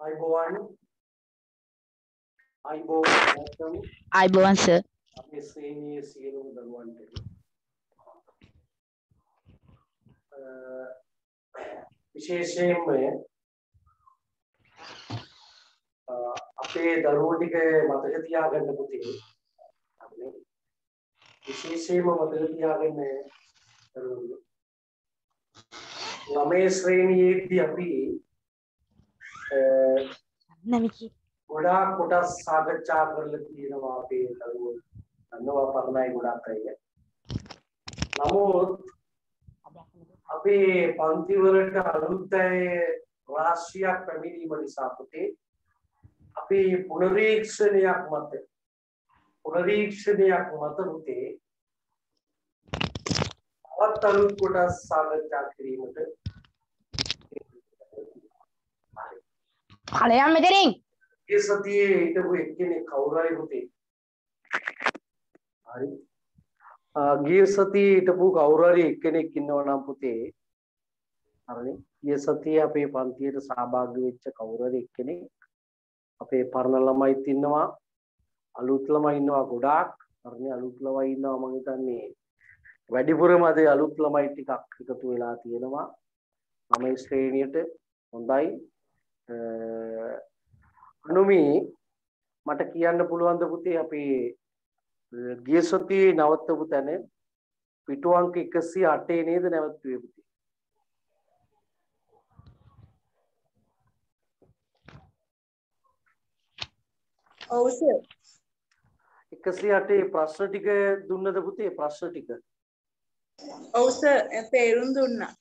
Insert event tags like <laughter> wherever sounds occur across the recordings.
අයිබෝවන්. අයිබෝන් අයිබෝවන් සර්. අපේ ශ්‍රේණියේ සියලුම දරුවන්ට. විශේෂයෙන්ම අපේ දරුවෝ ටික මතක තියාගන්න පුතේ. විශේෂයෙන්ම මතක තියාගන්න දරුවෝ ළමේ ශ්‍රේණියේදී අපි ගොඩාක් කොටස් සාකච්ඡා කරලා තියෙනවා අපේ දරුවෝ දන්නවා පරණයි ගොඩක් අය. නමුත් අපේ පන්තිවලට අලුත් අය රාශියක් පැමිණීම නිසා පුතේ අපි පුනරීක්ෂණයක් මත පුනරීක්ෂණයක් මත පුතේ තවත් අලුත් කොටස් සාකච්ඡා කිරීමට ඵලයන් මෙතනින් ඒ සතියේ හිටපු එක්කෙනෙක් කවුරු හරි පුතේ හරි ගිය සතියේ හිටපු කවුරු හරි එක්කෙනෙක් ඉන්නවා නම් පුතේ හරි ගිය සතියේ අපේ පන්තියට සහභාගී වෙච්ච කවුරු හරි එක්කෙනෙක් අපේ පරණ ළමයිත් ඉන්නවා අලුත් ළමයි ඉන්නවා ගොඩාක් හරිනේ අලුත් ළමයි ඉන්නවා මම හිතන්නේ වැඩිපුරම අද අලුත් ළමයි ටිකක් එකතු වෙලා තියෙනවා. ළමයි ශ්‍රේණියට හොඳයි. අනුමි මට කියන්න පුළුවන්ද පුතේ අපි ගිය සතියේ නවත්තපු තැන පිටු අංක 108 නේද නැවතුවේ පුතේ? ඔව් සර් 108 ප්‍රශ්න ටික දුන්නද පුතේ? ප්‍රශ්න ටික ඔව් සර් තේරුම් දුන්නා.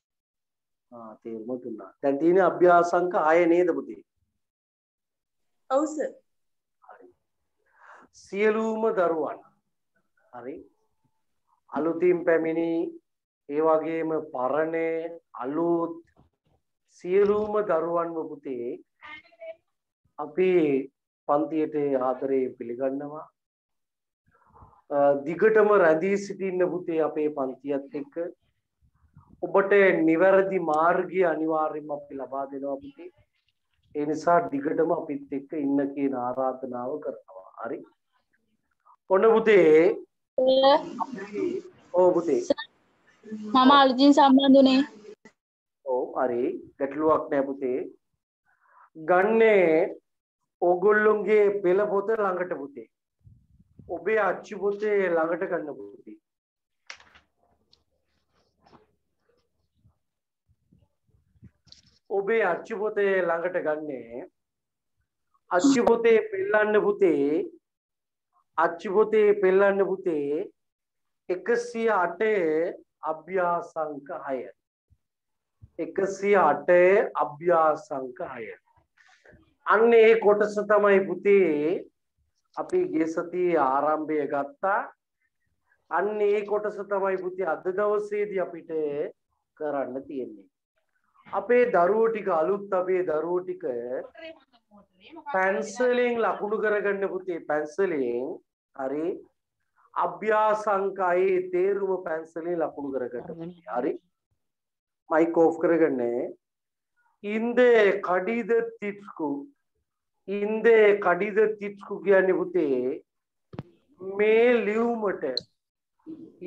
ආ තේරුම දුන්නා. දැන් තියෙන අභ්‍යාස අංක 6 නේද පුතේ? ඔව් සර් හරි. සියලුම දරුවන්. හරි. අලුතින් පැමිණි ඒ වගේම පරණ අලුත් සියලුම දරුවන්ව පුතේ අපි පන්තියට ආදරේ පිළිගන්නවා දිගටම රැඳී සිටින්න පුතේ අපේ පන්තියත් එක්ක. ඔබට නිවැරදි මාර්ගය අනිවාර්යයෙන්ම අපි ලබා දෙනවා පුතේ. ඒ නිසා දිගටම අපිත් එක්ක ඉන්න කියන ආරාධනාව කරනවා. හරි? ඔන්න පුතේ. ඔව් පුතේ. මම අලුතින් සම්බන්ධුනේ ඔව් හරි. ගැටලුවක් නෑ පුතේ. ගන්නේ ඕගොල්ලොන්ගේ පෙළ පොත ළඟට පුතේ ඔබේ අච්චු පොතේ ළඟට ගන්න පුතේ. ඔබේ අච්චු පොතේ ළඟට ගන්නේ අච්චු පොතේ පෙල්ලන්න පුතේ අච්චු පොතේ පෙල්ලන්න පුතේ 108 අභ්‍යාසංක 6 108 අභ්‍යාසංක 6 අන්න ඒ කොටස තමයි පුතේ අපි ගිය සතියේ ආරම්භය ගත්තා. අන්න ඒ කොටස තමයි පුතේ අද දවසේදී අපිට කරන්න තියෙන්නේ. අපේ දරුවෝ ටික අලුත් අපේ දරුවෝ ටික පැන්සලෙන් ලකුණු කරගන්න පුතේ. පැන්සලෙන් හරි අභ්‍යාසංකයේ තේරුම පැන්සලෙන් ලකුණු කරගන්න හරි? මයික් ඕෆ් කරගන්නේ. ඉන්ද කඩිද තිට්කු. இந்த கடிதத்திற்கு அனுபூத்தே மே லியூமட்ட.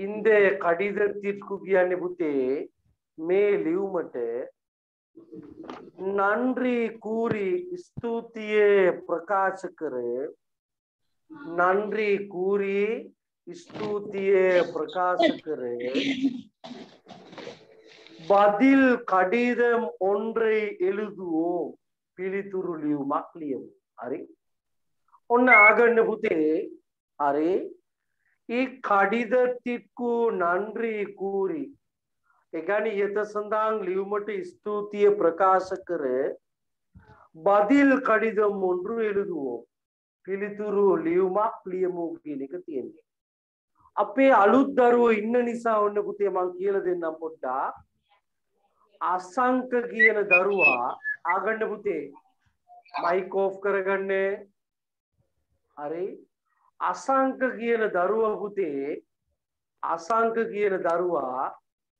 இந்த கடிதத்திற்கு அனுபூத்தே மே லியூமட்ட. நன்றி கூறி ஸ்தூத்தியே பிரகாசுக்கு நன்றி கூறி ஸ்தூத்தியே பிரகாசுக்கு பதில் கடிதம் ஒன்றை எழுதுவோம். பிழித்துருளியும் மக்களியும் හරි. ඔන්න ආගන්න පුතේ හරි. ඒ කඩිදටික්කු නන්්‍රී කූරි. එගනි යත සඳහන් ලියුමට ස්තුතිය ප්‍රකාශ කර බදිල් කඩිදම් ඔොන්රු එළුදුවෝ. පිළිතුරු ලියුමක් ලියමූ කියන එක තියෙන්නේ. අපේ අලුත් දරුවෝ ඉන්න නිසා ඔන්න පුතේ මං කියල දෙන්නම් පොඩ්ඩා අසංක කියන දරුවා ආගන්න පුතේ මයික් ඕෆ් කරගන්න හරි අසංක කියන දරුවා පුතේ අසංක කියන දරුවා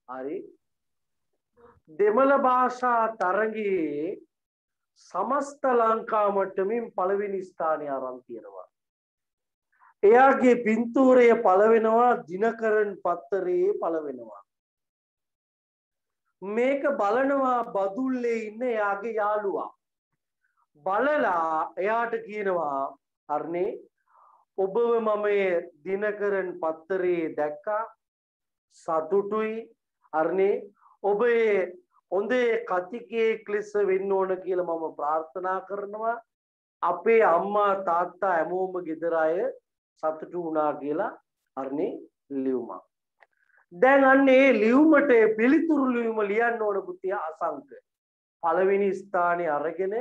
හරි දෙමළ භාෂා තරගයේ සමස්ත ලංකා මට්ටමින් පළවෙනි ස්ථානය අරන් තියෙනවා. එයාගේ පින්තූරය පළවෙනවා දිනකරන් පත්තරයේ පළවෙනවා. මේක බලනවා බදුල්ලේ ඉන්න එයාගේ යාළුවා. බලලා එයාට කියනවා අර්නේ ඔබව මම දිනකරන් පත්තරයේ දැක්කා සතුටුයි අර්නේ ඔබේ හොඳේ කතිකයෙක් ලෙස වෙන්න ඕන කියලා මම ප්‍රාර්ථනා කරනවා අපේ අම්මා තාත්තා හැමෝම ගෙදර අය සතුටු වුණා කියලා අරනේ ලියුමක්. දැන් අන්න ඒ ලියුමට පිළිතුරු ලියුම ලියන්න ඕන පුතිය අසංක. පළවෙනි ස්ථානයේ අරගෙන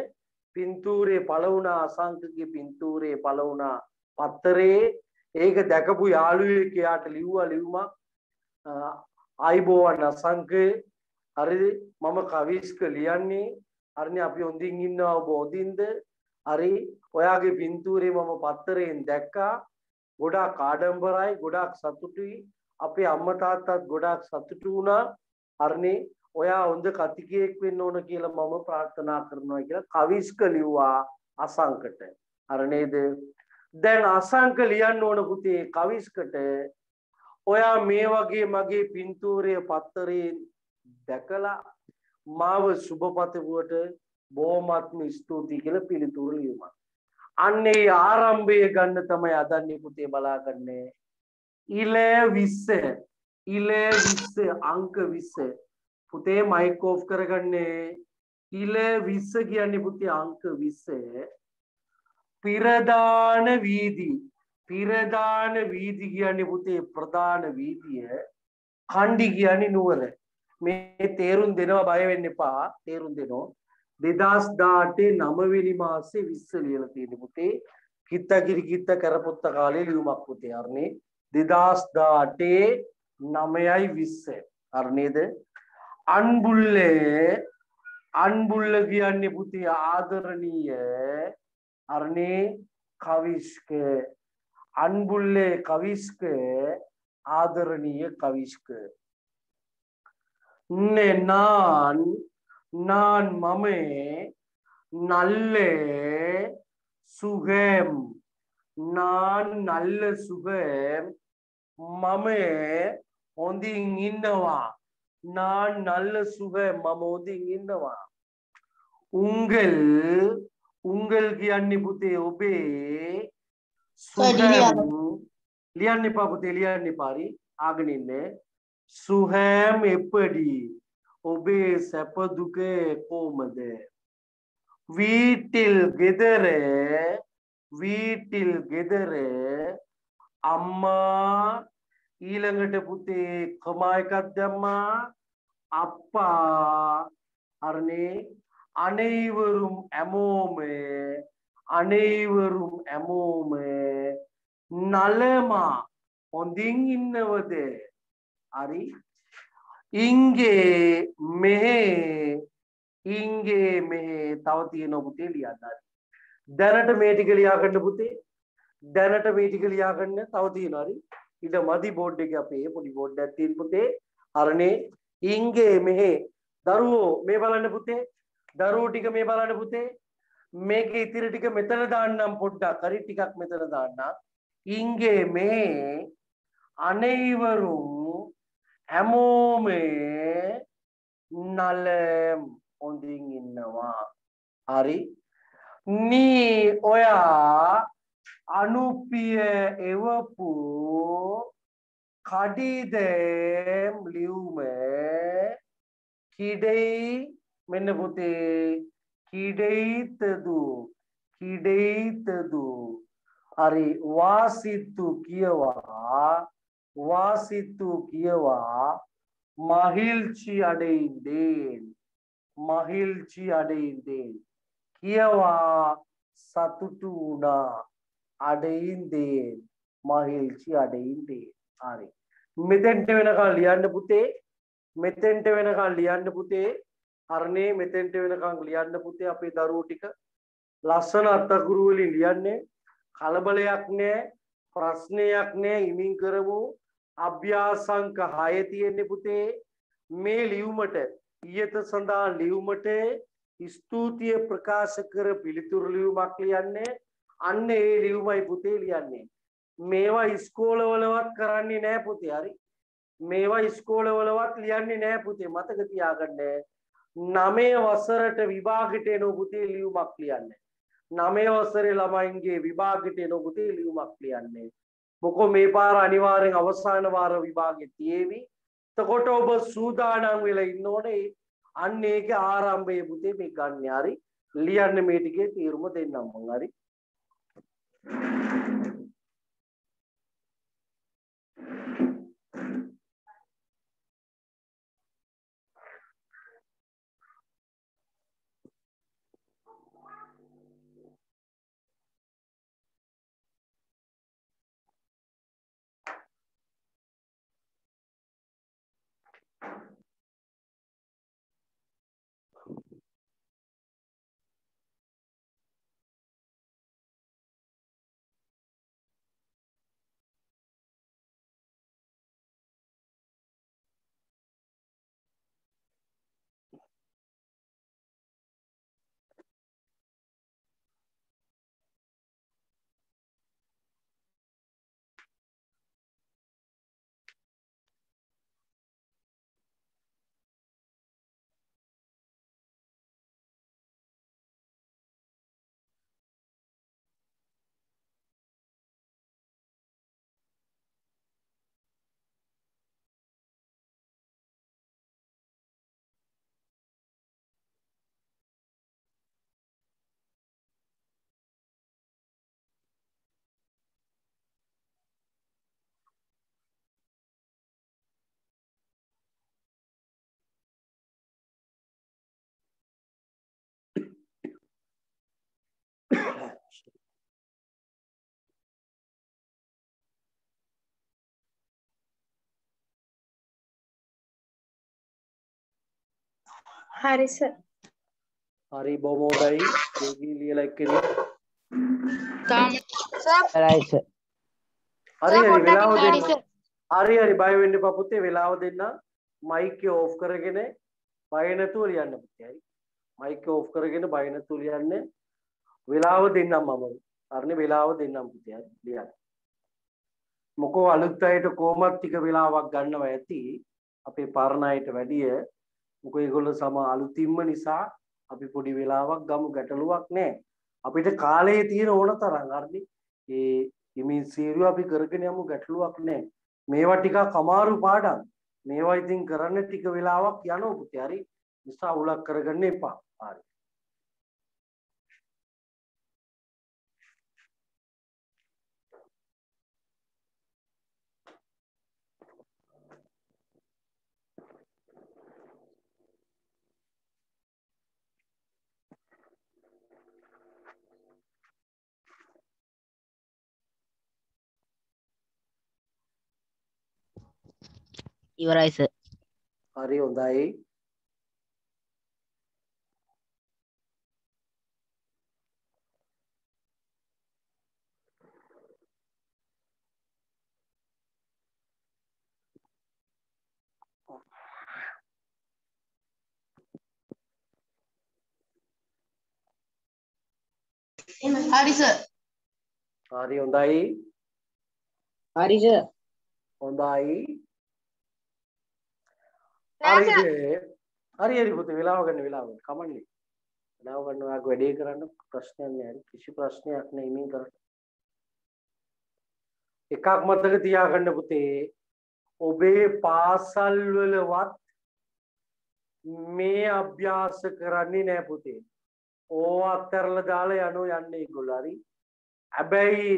පින්තූරේ පළ වුණා අසංකගේ පින්තූරේ පළ වුණා පත්තරේ ඒක දැකපු යාළුවෙක් එයාට ලිව්වා ලියුමක් අයිබෝවන් අසංකේ හරිද මම කවිස්ක ලියන්නේ. හරිනේ අපි හොඳින් ඉන්නවා ඔබ හොඳින්ද? හරි ඔයාගේ පින්තූරේ මම පත්තරයෙන් දැක්කා. ගොඩාක් ආඩම්බරයි ගොඩාක් සතුටුයි. අපේ අම්මා තාත්තත් ගොඩාක් සතුටු වුණා. හරිනේ ඔයා හොඳ කතිකයෙක් වෙන්න ඕන කියලා මම ප්‍රාර්ථනා කරනවා කියලා කවිස්ක ලිව්වා අසංකට හරි නේද දැන් අසංක ලියන්න ඕන පුතේ කවිස්කට ඔයා මේ වගේ මගේ පින්තූරය පත්තරේ දැකලා මාව සුභපතවුවට බොහොමත්ම ස්තුතියි කියලා පිළිතුරු ලියුමක්. අන්න ඒ ආරම්භය ගන්න තමයි අදන්නේ පුතේ බලාගන්නේ. ඉල 20 ඉල 20 අංක 20 පුතේ මයික් ඕෆ් කරගන්නේ ඉල 20 කියන්නේ පුතේ අංක 20 පිරදාන වීදි. පිරදාන වීදි කියන්නේ පුතේ ප්‍රධාන වීදිය. කණ්ඩි කියන්නේ නුවර. මේ තේරුම් දෙනවා බය වෙන්න එපා. තේරුම් දෙනවා. 2018 9වෙනි මාසේ 20 ලියලා තියෙන පුතේ. කිත්තගිරි කිත්ත කරපොත්ත කාලේ ලියුමක් පුතේ අරනේ 2018 9යි 20 අරනේද අන්බුල්ලේ අන්බුල්ල කියන්නේ පුතේ ආදරණීය අරනේ කවිස්ක අන්බුල්ලේ කවිස්ක ආදරණීය කවිස්ක நான் நான் மமே நல்ல சுகம் நான் நல்ல சுகம் මම හොඳින් ඉන්නවා நான் நல்ல சுகம் මම හොඳින් ඉන්නවා උංගල් උංගල් කියන්නේ පුතේ ඔබේ සුගම් ලියන්න එපා පුතේ ලියන්න එපා හරි ආගෙන ඉන්නේ සුහැම් එපඩි ඔබේ සැපදුක කෝමද වීටිල් ගෙදර වීටිල් ගෙදර අම්මා ඊළඟට පුතේ කමා එකක් දැම්මා අප්පා අරනේ අනේවරුම් ඇමෝම අනේවරුම් ඇමෝම නලමා හොඳින් ඉන්නවද? හරි. ඉංගේ මෙහෙ ඉංගේ මෙහෙ තව තියෙන පුතේ ලියන්න හරි. දැනට මේ ටික ලියා ගන්න පුතේ. දැනට මේ ටික ලියා ගන්න තව තියෙනවා හරි. ඊට මදි බෝඩ් එකේ අපේ පොඩි බෝඩ් එකක් තියෙන පුතේ. අරනේ ඉංගේ මෙහෙ දරුවෝ මේ බලන්න පුතේ. දරුවෝ ටික මේ බලන්න පුතේ. මේක ඉතිරි ටික මෙතන දාන්නම් පොඩ්ඩක්. හරි ටිකක් මෙතන දාන්නම්. ඉංගේ මේ අනේවරුම් හැමෝම නලම් හොඳින් ඉන්නවා. හරි. නී ඔයා අනුපිය එවපු කඩිදෑම් ලියුම කිඩෙයි මෙන්න පුතේ. කිඩෙයිතදු කිඩෙයිතදු. හරි වාසිත්තු කියවා වාසිත්තු කියවා මහිල්චි අඩයින්දේන් මහිල්චි අඩයින්දේන් කියවා සතුටු වුණා. අඩයින්දේන්. මහිල්චි අඩයින්දේ හරි. මෙතෙන්ට වෙනකල් ලියන්න පුතේ මෙතෙන්ට වෙනකල් ලියන්න පුතේ අරනේ මෙතෙන්ට වෙනකං ලියන්න පුතේ අපේ දරුවෝ ටික. ලස්සන අත්තකුරු වලින් ලියන්නේ. කලබලයක් නෑ ප්‍රශ්නයක් නෑ ඉමින් කරමු. අභ්‍යාසංක 6 තියෙන්නේ පුතේ. මේ ලියුමට ඊයත සඳහා ලියුමට ස්තුතිය ප්‍රකාශ කර පිළිතුරු ලියුමක් ලියන්නේ අන්න ඒ ලියුමයි පුතේ ලියන්නේ. මේවා ඉස්කෝලවලවත් කරන්නේ නෑ පුතේ. හරි. මේවා ඉස්කෝලවලවත් ලියන්නේ නෑ පුතේ. මතක තියාගන්න. නමේ වසරට විභාගයට එන පුතේ ලියුමක් ලියන්න. නමේ වසරේ ළමයින්ගේ විභාගයට එන පුතේ ලියුමක් ලියන්නේ. මොකෝ මේ පාර අනිවාර්යෙන් අවසාන වාර විභාගෙ තියේවි. එතකොට ඔබ සූදානම් වෙලා ඉන්න ඕනේ. අන්න ඒකේ ආරම්භයේ පුතේ මේ ගන්න. හරි. ලියන්න මේ ටිකේ තීරුම දෙන්නම් මං. හරි. Thank you. හරි සර් හරි බොහොම හොඳයි. ඒකී ලියලා එක්කෙනෙක්. රයිස හරි හරි වෙලාව දෙන්න. හරි හරි බය වෙන්න එපා පුතේ වෙලාව දෙන්න. මයික් එක ඕෆ් කරගෙන බය නැතුව ලියන්න පුතේ හරි. මයික් එක ඕෆ් කරගෙන බය නැතුව ලියන්න. වෙලාව දෙන්නම් මම. හරිනේ වෙලාව දෙන්නම් පුතේ හරි ලියන්න. මොකෝ අලුත් අයට කොහොමත් ටික වෙලාවක් ගන්නවා ඇති. අපේ පරණ අයට වැඩිය මොකෝ ඒගොල්ලෝ සම අලුතින්ම නිසා අපි පොඩි වෙලාවක් ගමු ගැටලුවක් නැහැ. අපිට කාලයේ තියෙන ඕන තරම් හරිනේ ඒ ඉමින් සීරිය අපි කරගෙන යමු ගැටලුවක් නැහැ. මේවා ටිකක් අමාරු පාඩම්. මේවා ඉතින් කරන්න ටික වෙලාවක් යනවා පුතේ හරි? නිසා උලක් කරගන්න එපා. හරි. ඉවරයි සර් හරි හොඳයි හරි සර් හරි හොඳයි හරි සර් හොඳයි හරිද හරි හරි පුතේ වෙලාව ගන්න වෙලාව. ගන්න කමන්නේ. වෙලාව ගන්න ඔයාගේ වැඩේ කරන්න ප්‍රශ්නයක් නෑ. හරි කිසි ප්‍රශ්නයක් නෑ ඉමින් කරන්න. එකක් මතක තියාගන්න පුතේ ඔබේ පාසල් වලවත් මේ අභ්‍යාස කරන්නේ නෑ පුතේ. ඕ අත්තරලා දාලා යනෝ යන්නේ ඒගොල්ලෝ. හරි? හැබැයි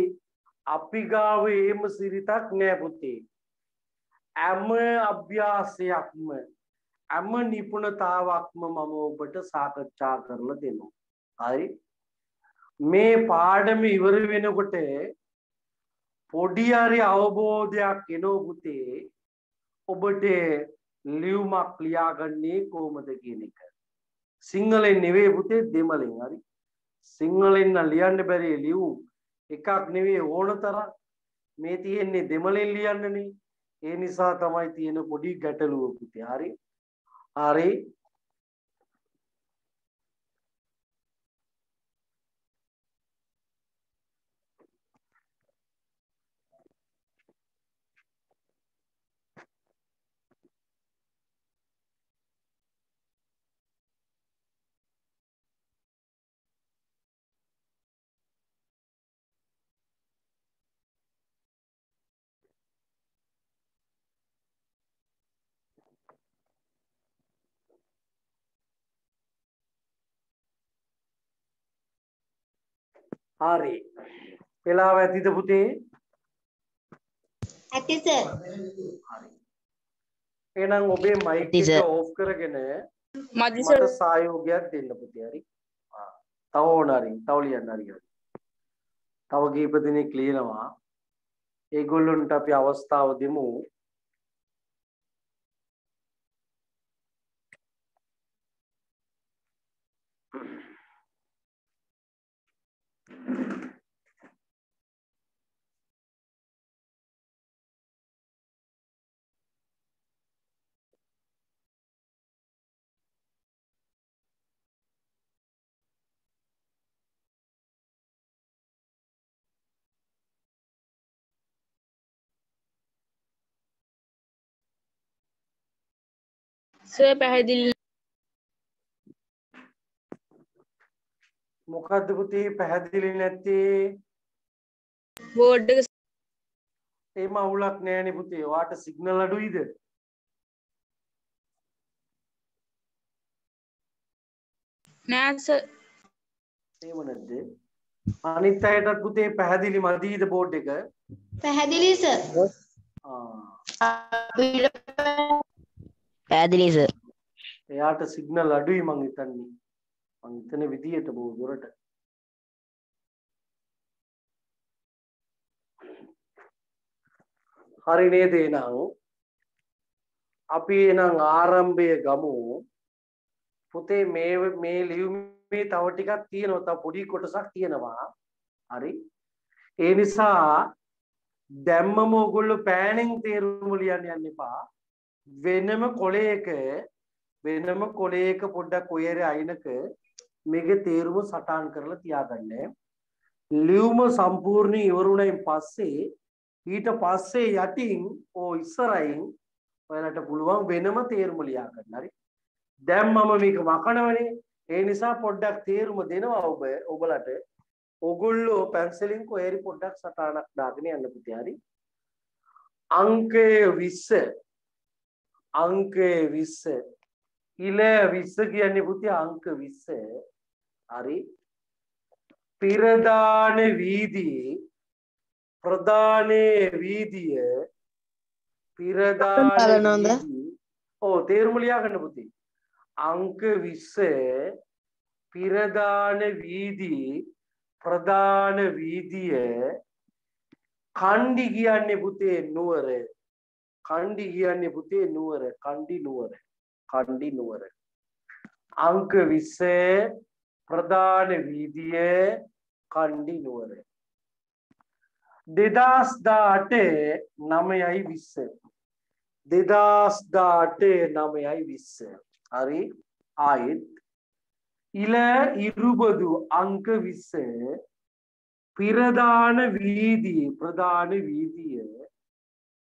අපි ගාව එහෙම සිරිතක් නෑ පුතේ. හැම අභ්‍යාසයක්ම හැම නිපුණතාවක්ම මම ඔබට සාකච්ඡා කරලා දෙනවා. හරි? මේ පාඩම ඉවර වෙනකොට පොඩි හරි අවබෝධයක් එනෝ පුතේ ඔබට ලියුමක් ලියාගන්නේ කොහොමද කියන එක. සිංහලෙන් නෙවෙයි පුතේ දෙමළෙන් හරි. සිංහලෙන් නම් ලියන්න බැරි ලියුම් එකක් නෙවෙයි ඕන තරම් මේ තියෙන්නේ දෙමළෙන් ලියන්නනේ. ඒ නිසා තමයි තියෙන පොඩි ගැටලුව පුතේ. හරි? හරි. හරි. වෙලාව ඇතිද පුතේ? ඇති සර් එහෙනම් ඔබේ මයික් එක. ඕෆ් කරගෙන මදි මට සර්. සහයෝගයක් දෙන්න පුතේ හරි? ආ, තව ඕන හරි තව ලියන්න හරි හරි. තව කීප දෙනෙක් ලියනවා. ඒගොල්ලොන්ට අපි අවස්ථාව දෙමු සර් පැහැදිලි මොකද්ද පුතේ? පැහැදිලි නැත්තේ? බෝඩ් එක එහෙම අවුලක් නෑනේ පුතේ. ඔයාට සිග්නල් අඩුයිද? නෑ සර් එහෙම නැද්ද? අනිත් අයටත් පුතේ පැහැදිලි මදීද බෝඩ් එක? පැහැදිලි සර් ආ පැහැදිලි සර් එයාට සිග්නල් අඩුයි මං හිතන්නේ. මං හිතන විදියට බොහෝ දුරට. හරි නේද එහෙනම්? අපි එහෙනම් ආරම්භය ගමු. පුතේ මේ මේ ලියුමේ තව ටිකක් තියෙනවා. තව පොඩි කොටසක් තියෙනවා. හරි. ඒ නිසා දැම්මම ඔයගොල්ලෝ පෑනෙන් තේරුම ලියන්න යන්න එපා. වෙනම කොලයක වෙනම කොලයක පොඩ්ඩක් ඔයරේ අයිනක මේකේ තේරුම සටහන් කරලා තියාගන්න. ලියුම සම්පූර්ණ ඉවරුණයින් පස්සේ ඊට පස්සේ යටින් ඕ ඉස්සරයින් ඔයාලට පුළුවන් වෙනම තේරුම ලියා ගන්න. හරි. දැන් මම මේක වකනවනේ. ඒ නිසා පොඩ්ඩක් තේරුම දෙනවා ඔබ ඔබලට. ඔගොල්ලෝ පැන්සලින් කොහේරි පොඩ්ඩක් සටහනක් දාගෙන යන්න පුතේ හරි. අංකය 20 අංකය 20 ඉල 20 කියන්නේ පුතේ අංක 20 හරි. පිරදාන වීදී. ප්‍රධානයේ වීදිය. පිරදාන ඔව් තේරුම ලියා ගන්න පුතේ. අංක 20 පිරදාන වීදී ප්‍රධාන වීදිය. කණ්ඩි කියන්නේ පුතේ නුවර කණ්ඩි කියන්නේ පුතේ නුවර කණ්ඩි නුවර කණ්ඩි නුවර. අංක 20 ප්‍රධාන වීදිය කණ්ඩි නුවර. 2018 9යි 20 2018 9යි 20 හරි? ආයෙත්. ඉල ඉරුබදු අංක 20 පිරදාන වීදී ප්‍රධාන වීදිය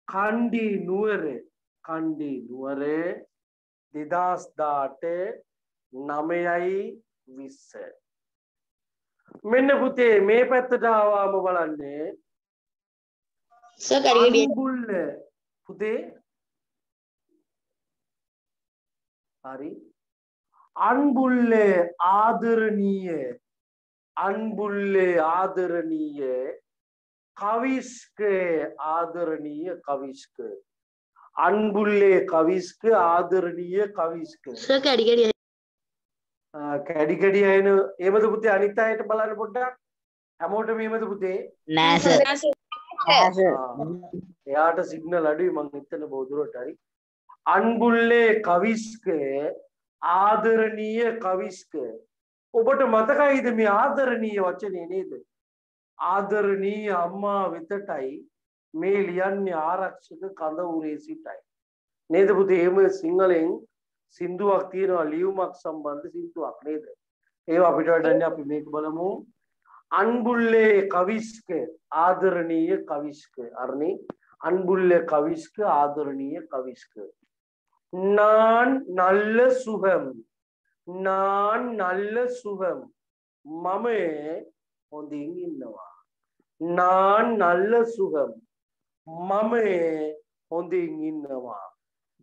කණ්ඩි නුවර. කණ්ඩි නුවර දෙදස් දාට නමයයි විස්ස. මෙන්න පුතේ මේ පැත්තට ආවාම බලන්නේ. අන්බුල්ල පුතේ. හරි. අන්බුල්ලේ ආදරණීය. අන්බුල්ලේ ආදරණීය කවිස්ක ආදරණීය කවිස්ක අන්බුල්ලේ කවිස්ක ආදරණීය කවිස්ක සර් කඩිගඩිය කැඩි කැඩි අයන ඒමද පුතේ අනිත් අයට බලන්න පොඩ්ඩක් හැමෝටම මේමද පුතේ නෑ සර් එයාට සිග්නල් අඩුයි මං හිතන බෝදුරට හරි අන්බුල්ලේ කවිස්ක ආදරණීය කවිස්ක ඔබට මතකයිද මේ ආදරණීය වචනේ නේද ආදරණීය අම්මා වෙතටයි මේ ලියන්නේ ආරක්ෂක කඳ උරේ සිටයි නේද පුතේ එහෙම සිංහලෙන් සින්දුවක් තියෙනවා ලියුමක් සම්බන්ධ සින්දුවක් නේද ඒවා අපිට වඩන්නේ අපි මේක බලමු அன்புள்ளே கவிஸ்க ஆதரணீய கவிஸ்க அருணி அன்புள்ளே கவிஸ்க ஆதரணீய கவிஸ்க நான் நல்ல சுகம் நான் நல்ல சுகம் මම හොඳින් ඉන්නවා நான் நல்ல சுகம் මම හොඳින් ඉන්නවා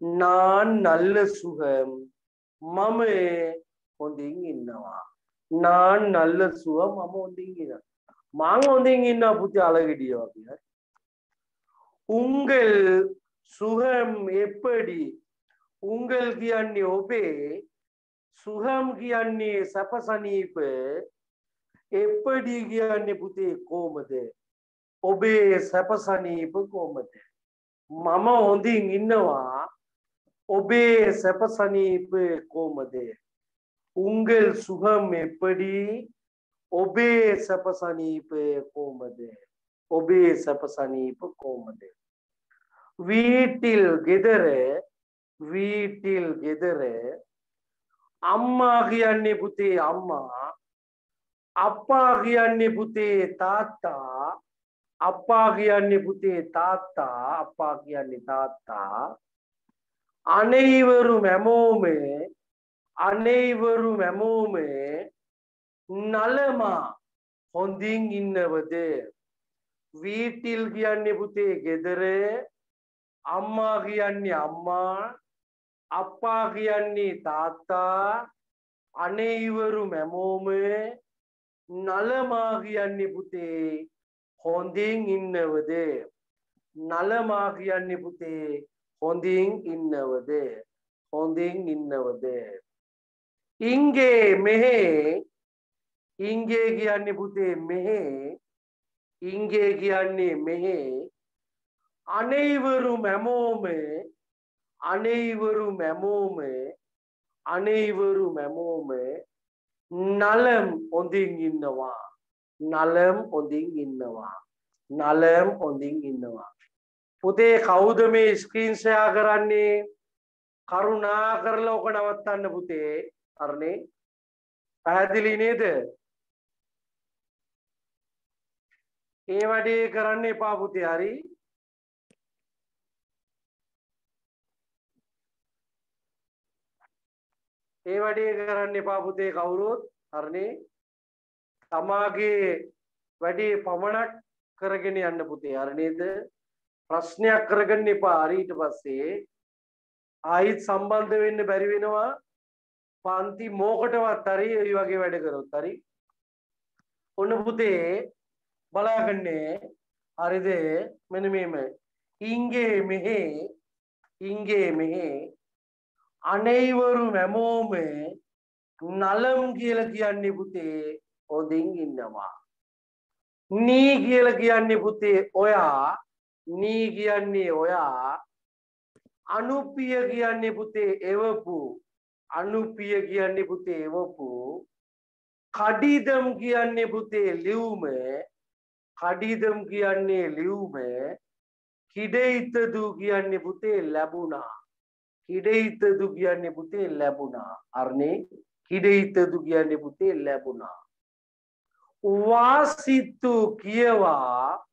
நான் நல்ல சுகம் මම හොඳින් ඉන්නවා நான் நல்ல சுகம் මම හොඳින් ඉන්නවා මං හොඳින් ඉන්න පුති අලගෙඩිය වගේ හරි. උංගල් සුහම් එපඩි උංගල් කියන්නේ ඔබේ සුහම් කියන්නේ සැපසනීප එපඩි කියන්නේ පුතේ කෝමද ඔබේ සැපසනීප කෝමද මම හොඳින් ඉන්නවා ඔබේ සැපසනීප කෝමද උංගල් සුහම් එපඩි ඔබේ සැපසනීප කෝමද ඔබේ සැපසනීප කෝමද வீட்டில் ගෙදර வீட்டில் ගෙදර අම්මා කියන්නේ පුතේ අම්මා අප්පා කියන්නේ පුතේ තාත්තා අප්පා කියන්නේ පුතේ තාත්තා අප්පා කියන්නේ තාත්තා. අනෙයිවරු හැමෝම අනෙයිවරු හැමෝම නලමා හොඳින් ඉන්නවද? වීටිල් කියන්නේ පුතේ ගෙදර අම්මා කියන්නේ අම්මා අප්පා කියන්නේ තාත්තා අනෙයිවරු හැමෝම නලමා කියන්නේ පුතේ. හොඳින් ඉන්නවද? නලමා කියන්නේ පුතේ. හොඳින් ඉන්නවද? හොඳින් ඉන්නවද? ඉංගේ මෙහෙ ඉංගේ කියන්නේ පුතේ මෙහෙ ඉංගේ කියන්නේ මෙහෙ. අනෙයිවරු හැමෝම අනෙයිවරු හැමෝම අනෙයිවරු හැමෝම නලම් හොඳින් ඉන්නවා. නලම් හොඳින් ඉන්නවා. නලම් හොඳින් ඉන්නවා. පුතේ කවුද මේ ස්ක්‍රීන් ෂෙයා කරන්නේ? කරුණා කරලා ඔක නවත්තන්න පුතේ. අරනේ පැහැදිලි නේද? ඒ වැඩේ කරන්න එපා පුතේ හරි? ඒ වැඩේ කරන්න එපා පුතේ කවුරුත්. හරිනේ? තමාගේ වැඩේ පමණක් කරගෙන යන්න පුතේ. හරි නේද ප්‍රශ්නයක් කරගන්න එපා. හරි ඊට පස්සේ ආයිත් සම්බන්ධ වෙන්න බැරි වෙනවා. පන්ති මෝකටවත් හරි ඒ වගේ වැඩ කරොත් හරි. ඔන්න පුතේ බලාගන්නේ හරිද? මෙන්න මේම. ඉංගේ මෙහෙ ඉංගේ මෙහෙ අනෙයිවරු හැමෝම නලම් කියලා කියන්නේ පුතේ හොඳින් ඉන්නවා. නී කියලා කියන්නේ පුතේ ඔයා නී කියන්නේ ඔයා. අනුපිය කියන්නේ පුතේ එවපු. අනුපිය කියන්නේ පුතේ එවපු. කඩිදම් කියන්නේ පුතේ ලියුම කඩිදම් කියන්නේ ලියුම කිඩෙයිතදු කියන්නේ පුතේ ලැබුණා. කිඩෙයිතදු කියන්නේ පුතේ ලැබුණා අර්නේ කිඩෙයිතදු කියන්නේ පුතේ ලැබුණා වාසිත්තු කියවා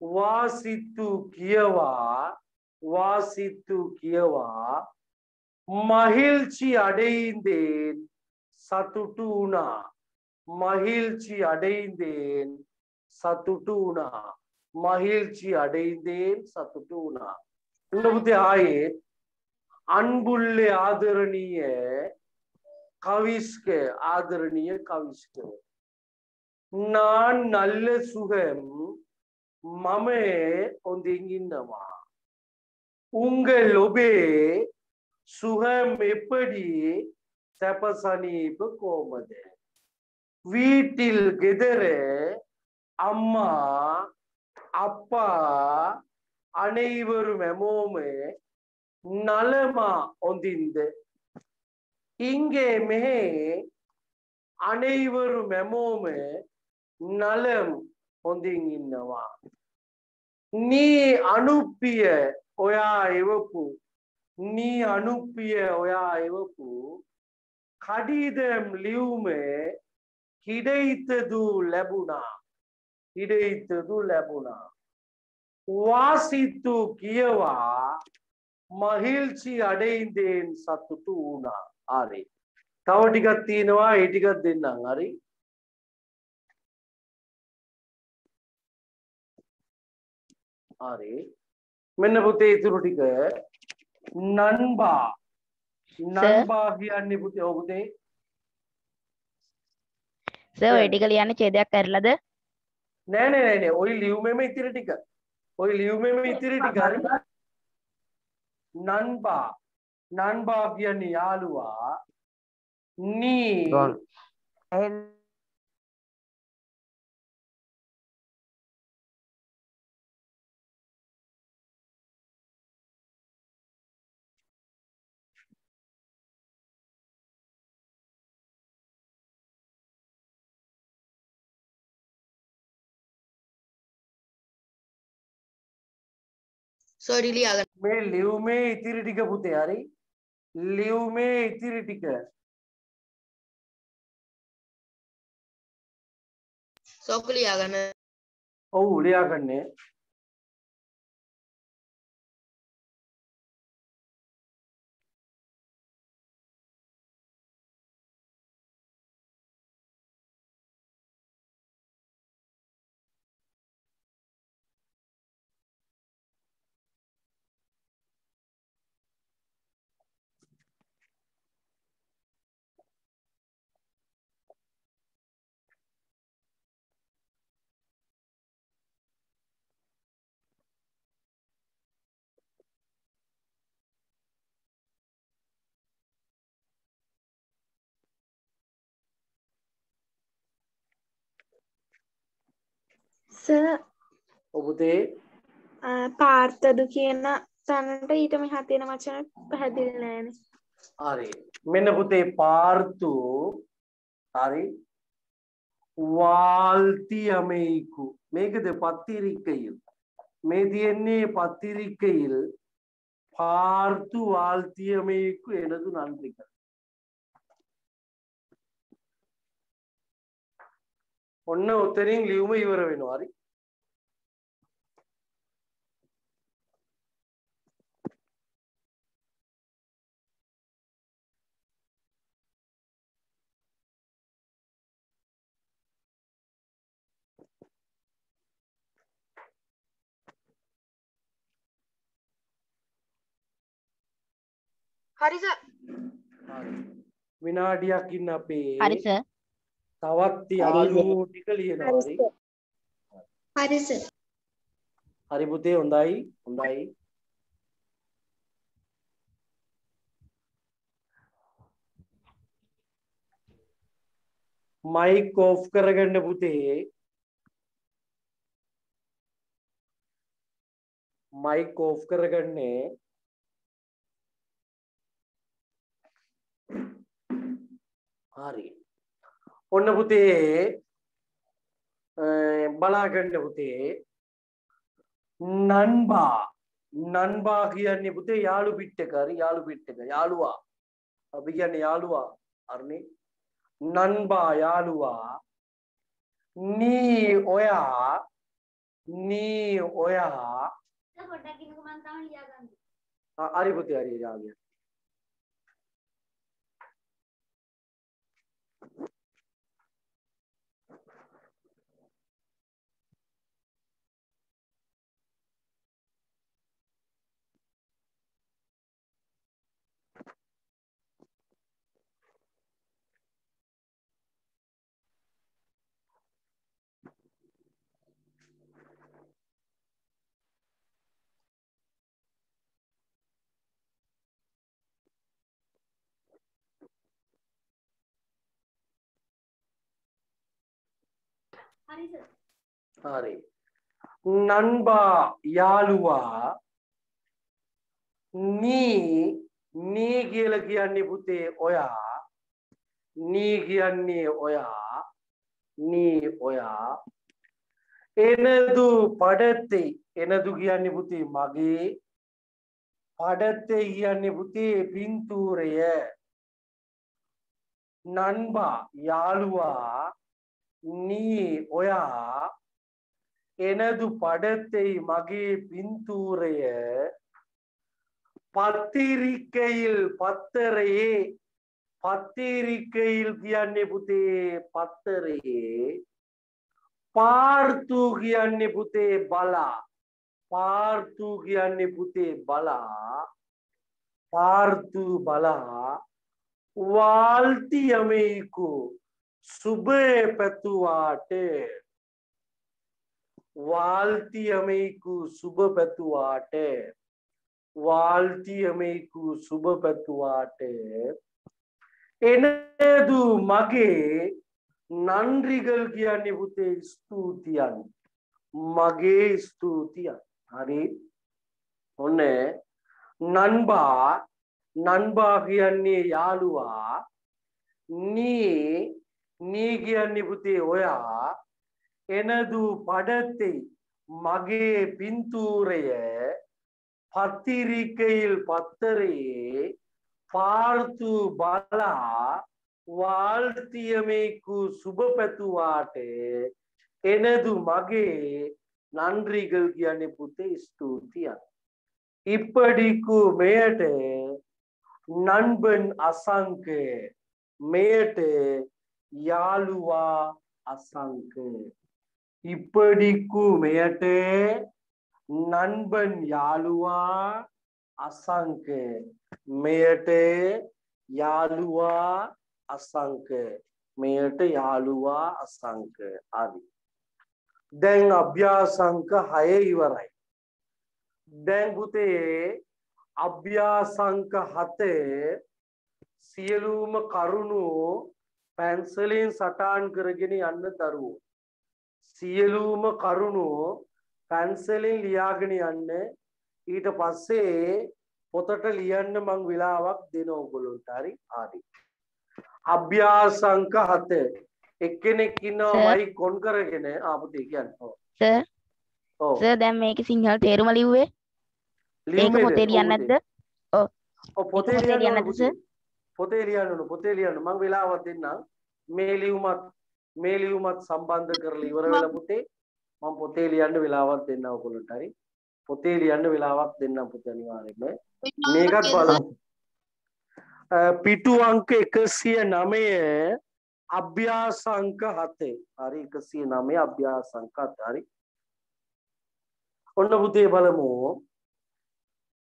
වාසිත්තු කියවා වාසිත්තු කියවා මහිල්චි අඩයින්දෙන් සතුටු වුණා මහිල්චි අඩයින්දෙන් සතුටු වුණා மகிழ்ச்சி அடைந்தேன் சத்துட்டு உணா இன்னும் ஆயே அன்புள்ள ஆதரணிய கவிஷ்க ஆதரணிய கவிஷ்க. நான் நல்ல சுகம் மமே ஒந்திங்கின்னவா உங்கள் ஒபே சுகம் எப்படி சபசனீப கோமது? வீட்டில் கெதர அம்மா அப்பா அனைவரும் எமோமே நலமா ஒந்திந்து இங்கேமே அனைவரும் எமோமு நலம் ஒந்திங்கின்னவா நீ அனுப்பிய ஒயா இவப்பு நீ அனுப்பிய ஒயா இவப்பு கடிதம் லிவுமே கிடைத்தது லெபுனா கிடைத்தது லெபுனா வாசித்து கியவா මහිල්චි අඩයින්දෙන් සතුටු වුණා. හරි. තව ටිකක් තියෙනවා ඒ ටිකක් දෙන්නම්. හරි. හරි. මෙන්න පුතේ ඉතුරු ටික. නන්බා. නන්බා කියන්නේ පුතේ ඔව් පුතේ. සර් ඔය ටික ලියන්න ඡේදයක් කරලාද නෑ නෑ නෑ. ඔය ලියුමෙම ඉතිරි ටික. ඔය ලියුමෙම ඉතිරි ටික. හරි නන්බා නන්බා කියන්නේ යාළුවා නී Wrong. සෝරි ලියාගන්න. මේ ලියුමේ ඉතිරි ටික පුතේ හරි ලියුමේ ඉතිරි ටික සෝක ලියාගන්න. ඔව් ලියාගන්නේ ඔබතේ පාර්ථදු කියන තැනට ඊට මෙහා තියෙන වචන පැහැදිලි නෑනේ. හරි. මෙන්න පුතේ පාර්තු හරි. වාල්තියමෙයිකු මේකද පත්තිරිකයිල් මේ තියෙන්නේ පත්තිරිකයිල් පාර්තු වාල්තියමෙයිකු එනදු නන්තික ඔන්න උතරින් ලියුම ඉවර වෙනවා. හරි. හරි සර්. හරි. විනාඩියක් ඉන්න අපේ හරි සර්. තවත් යාළුවෝ ටික ලියනවා හරි හරි? සර්. හරි පුතේ හොඳයි හොඳයි. මයික් ඕෆ් කරගන්න පුතේ. මයික් ඕෆ් කරගන්නේ හරි. ඔන්න පුතේ බලාගන්න පුතේ. නන්බා. නන්බා කියන්නේ පුතේ යාළු පිට්ටක හරි යාළු පිට්ටක යාළුවා. අපි කියන්නේ යාළුවා. හරිනේ. නන්බා යාළුවා. නී ඔයා. නී ඔයා. ආ, හරි පුතේ හරි යාළුවා හරි. නන්බා යාළුවා නී නී කියලා කියන්නේ පුතේ ඔයා නී කියන්නේ ඔයා නී ඔයා. එනදු පඩත්තේ එනදු කියන්නේ පුතේ මගේ පඩත්තේ කියන්නේ පුතේ පින්තූරය. නන්බා යාළුවා නී ඔයා එනදු පඩத்தை මගේ පින්තූරය පත්තිරිකයිල් පත්තරයේ පත්තිරිකයිල් කියන්නේ පුතේ පත්තරයේ පාර්තු කියන්නේ පුතේ බලා පාර්තු කියන්නේ පුතේ බලා පාර්තු බලා වාල්තියමයිකු සුබේ පැතුවාට වාල්තියමෙකු සුබ පැතුවාට වාල්තියමෙකු සුබ පැතුවාට. එනදු මගේ නන්රිගල් කියන්නේ පුතේ ස්තුතියන්. මගේ ස්තුතියන්. හරි? ඔන්න නන්බා නන්බා කියන්නේ යාළුවා. නී නී කියන්නේ පුතේ ඔයා එනදු පඩති මගේ පින්තූරය පත්තිරිකයිල් පත්තරයේ පාර්තු බලා வாழ்த்தியமைக்கு சுபபெத்துவாட்டே எனது மகே நன்றிகள் அனுப்புத்தே ஸ்தூத்தியான் இப்படிக்கு மேட்டு நண்பன் அசாங்கு மேட்டு யாழுவா அசங்கு இப்படிக்கு மேட்டு நண்பன் யாழுவா අසංක මෙයට යාළුවා අසංක මෙයට යාළුවා අසංක ආදි දැන් අභ්‍යාසංක හය ඉවරයි දැන් පුතේ අභ්‍යාසංක හතේ සියලුම කරුණු පැන්සලෙන් සටහන් කරගෙන යන්න දරුවෝ. සියලුම කරුණු පැන්සලෙන් ලියාගෙන යන්න. ඊට පස්සේ පොතට ලියන්න මං වෙලාවක් දෙන ඔයගොල්ලන්ට. හරි? ආදි අභ්‍යාසංක 7 එක්කෙනෙක් ඉන්නවා. මයික් කොන් කරගෙන ආපුතේ කියන්න. ඔව්. සර් ඔව්. සර් දැන් මේක සිංහල තේරුම ලිව්වේ? ඒක? පොතේ ඔව්. ලියන්නේ. නැද්ද? ඔව්. ඒක පොතේ ලියන්න ලියන්නද, ඕන පුතේ. ලියන්න ඕන පොතේ ලියන්න මං වෙලාවක් දෙන්නම්. මේ ලියුමත් මේ ලියුමත් සම්බන්ධ කරලා ඉවර වෙලා පුතේ. මම පොතේ ලියන්න වෙලාවක් දෙන්න ඔයගොල්ලන්ට හරි. පොතේ ලියන්න වෙලාවක් දෙන්නම් පුතේ අනිවාර්යයෙන්ම මේකත් බලමු අ, පිටු අංක 109 අභ්‍යාස අංක 7 හරි 109 අභ්‍යාස අංක 7 හරි. ඔන්න පුතේ බලමු.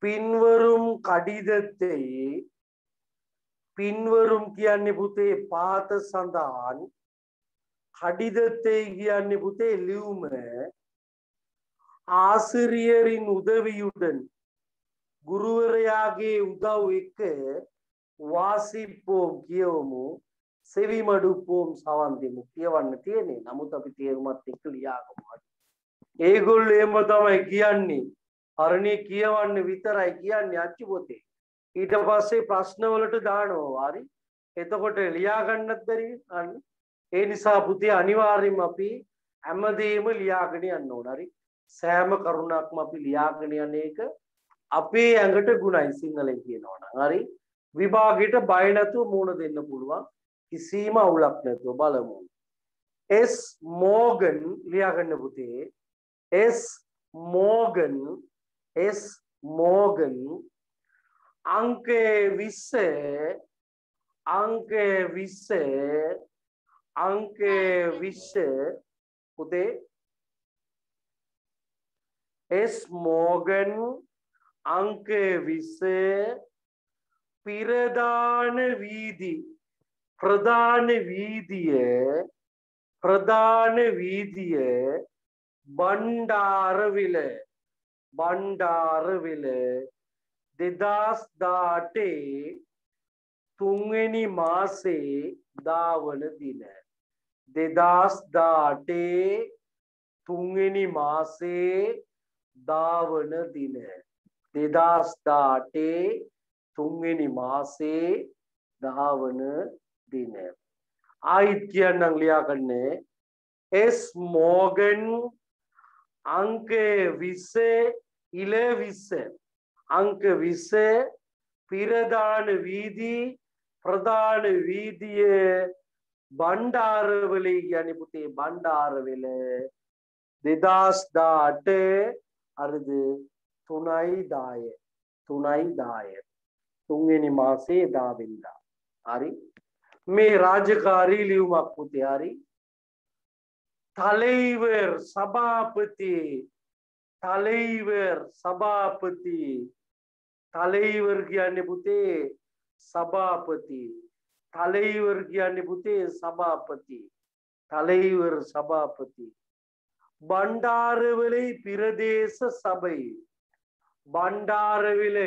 පින්වරුම් කඩිදත්තේ පින්වරුම් කියන්නේ පුතේ පාත සඳහන් කඩිදත්තේ කියන්නේ පුතේ ලියුම ආසිරියරින් උදවියුடன் ගුරුවරයාගේ උදව් එක්ක වාසිප්පෝම් කියවමු සෙවිමඩුප්පෝම් සවන් දෙමු කියවන්න තියෙන්නේ. නමුත් අපි තේරුමත් එක්ක ලියාගමු හරි. ඒගොල්ලෝ එහෙම තමයි කියන්නේ. හරණේ කියවන්න විතරයි කියන්නේ අච්චු පොතේ. ඊට පස්සේ ප්‍රශ්නවලට දානවා. හරි? එතකොට ලියා ගන්නත් බැරි. අන්න ඒ නිසා පුතේ අනිවාර්යයෙන්ම අපි හැමදේම ලියාගෙන යන්න ඕන. හරි? සෑම කරුණක්ම අපි ලියාගෙන යන එක අපේ ඇඟට ගුණයි සිංහලෙන් කියනවා නම්. හරි? විභාගෙට බය නැතුව මූණ දෙන්න පුළුවන්. කිසිම අවුලක් නැතුව බලමු. S මෝගන් ලියාගන්න පුතේ. S මෝගන් S මෝගන් අංකේ 20 අංකේ 20 අංකේ 20 පුතේ S මෝගන් අංකේ 20 ප්‍රධාන වීදි ප්‍රධාන වීදිය ප්‍රධාන වීදිය බණ්ඩාරවිල බණ්ඩාරවිල දෙදස් දාටේ තුන්වෙනි මාසේ දාවන දින. දෙදස් දාටේ තුන්වෙනි මාසේ දාවන දින. දෙදස් දාටේ තුන්වෙනි මාසේ දහවන දින. ආයිත් කියන්නම් ලියාගන්නේ එස් මෝගන් අංකය විස්සේ ඉල විස්ස අංක විස්සේ පිරදාන වීදී ප්‍රධාන වීදිය බණ්ඩාරවල ගැන පුතේ බණ්ඩාරවෙල දෙදස් දාට අරද තුනයි දාය තුනයි දාය තුන්වෙනි මාසේ දාවින්දා හරි මේ රාජකාරී ලියුමක් පුතේ හරි தலைவர் சபாபதி தலைவர் சபாபதி தலைவர் කියන්නේ පුතේ සභාපති தலைவர் කියන්නේ පුතේ සභාපති தலைவர் සභාපති බණ්ඩාරවලේ පිරදේශ සබයි බණ්ඩාරවිල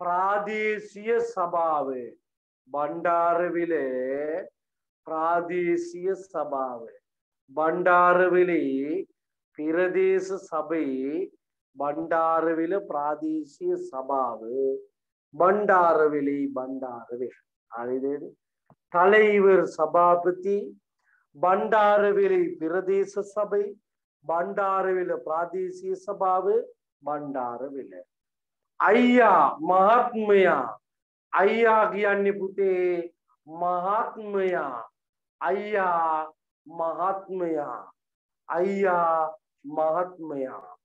ප්‍රාදේශීය සභාව බණ්ඩාරවිල ප්‍රාදේශීය සභාව බණ්ඩාරවිලේ පිරදේශ සබයේ බණ්ඩාරවිල ප්‍රාදේශීය සභාව බණ්ඩාරවිලේ බණ්ඩාරවිල හරිද தலைவர் சபாபதி பண்டாரவிலை பிரதேச சபை பண்டாரவில பிராதேசிய சபாவு බණ්ඩාරවිල. අයියා මහත්මයා අයියා කියන්නේ පුතේ මහත්මයා අයියා මහත්මයා අයියා මහත්මයා.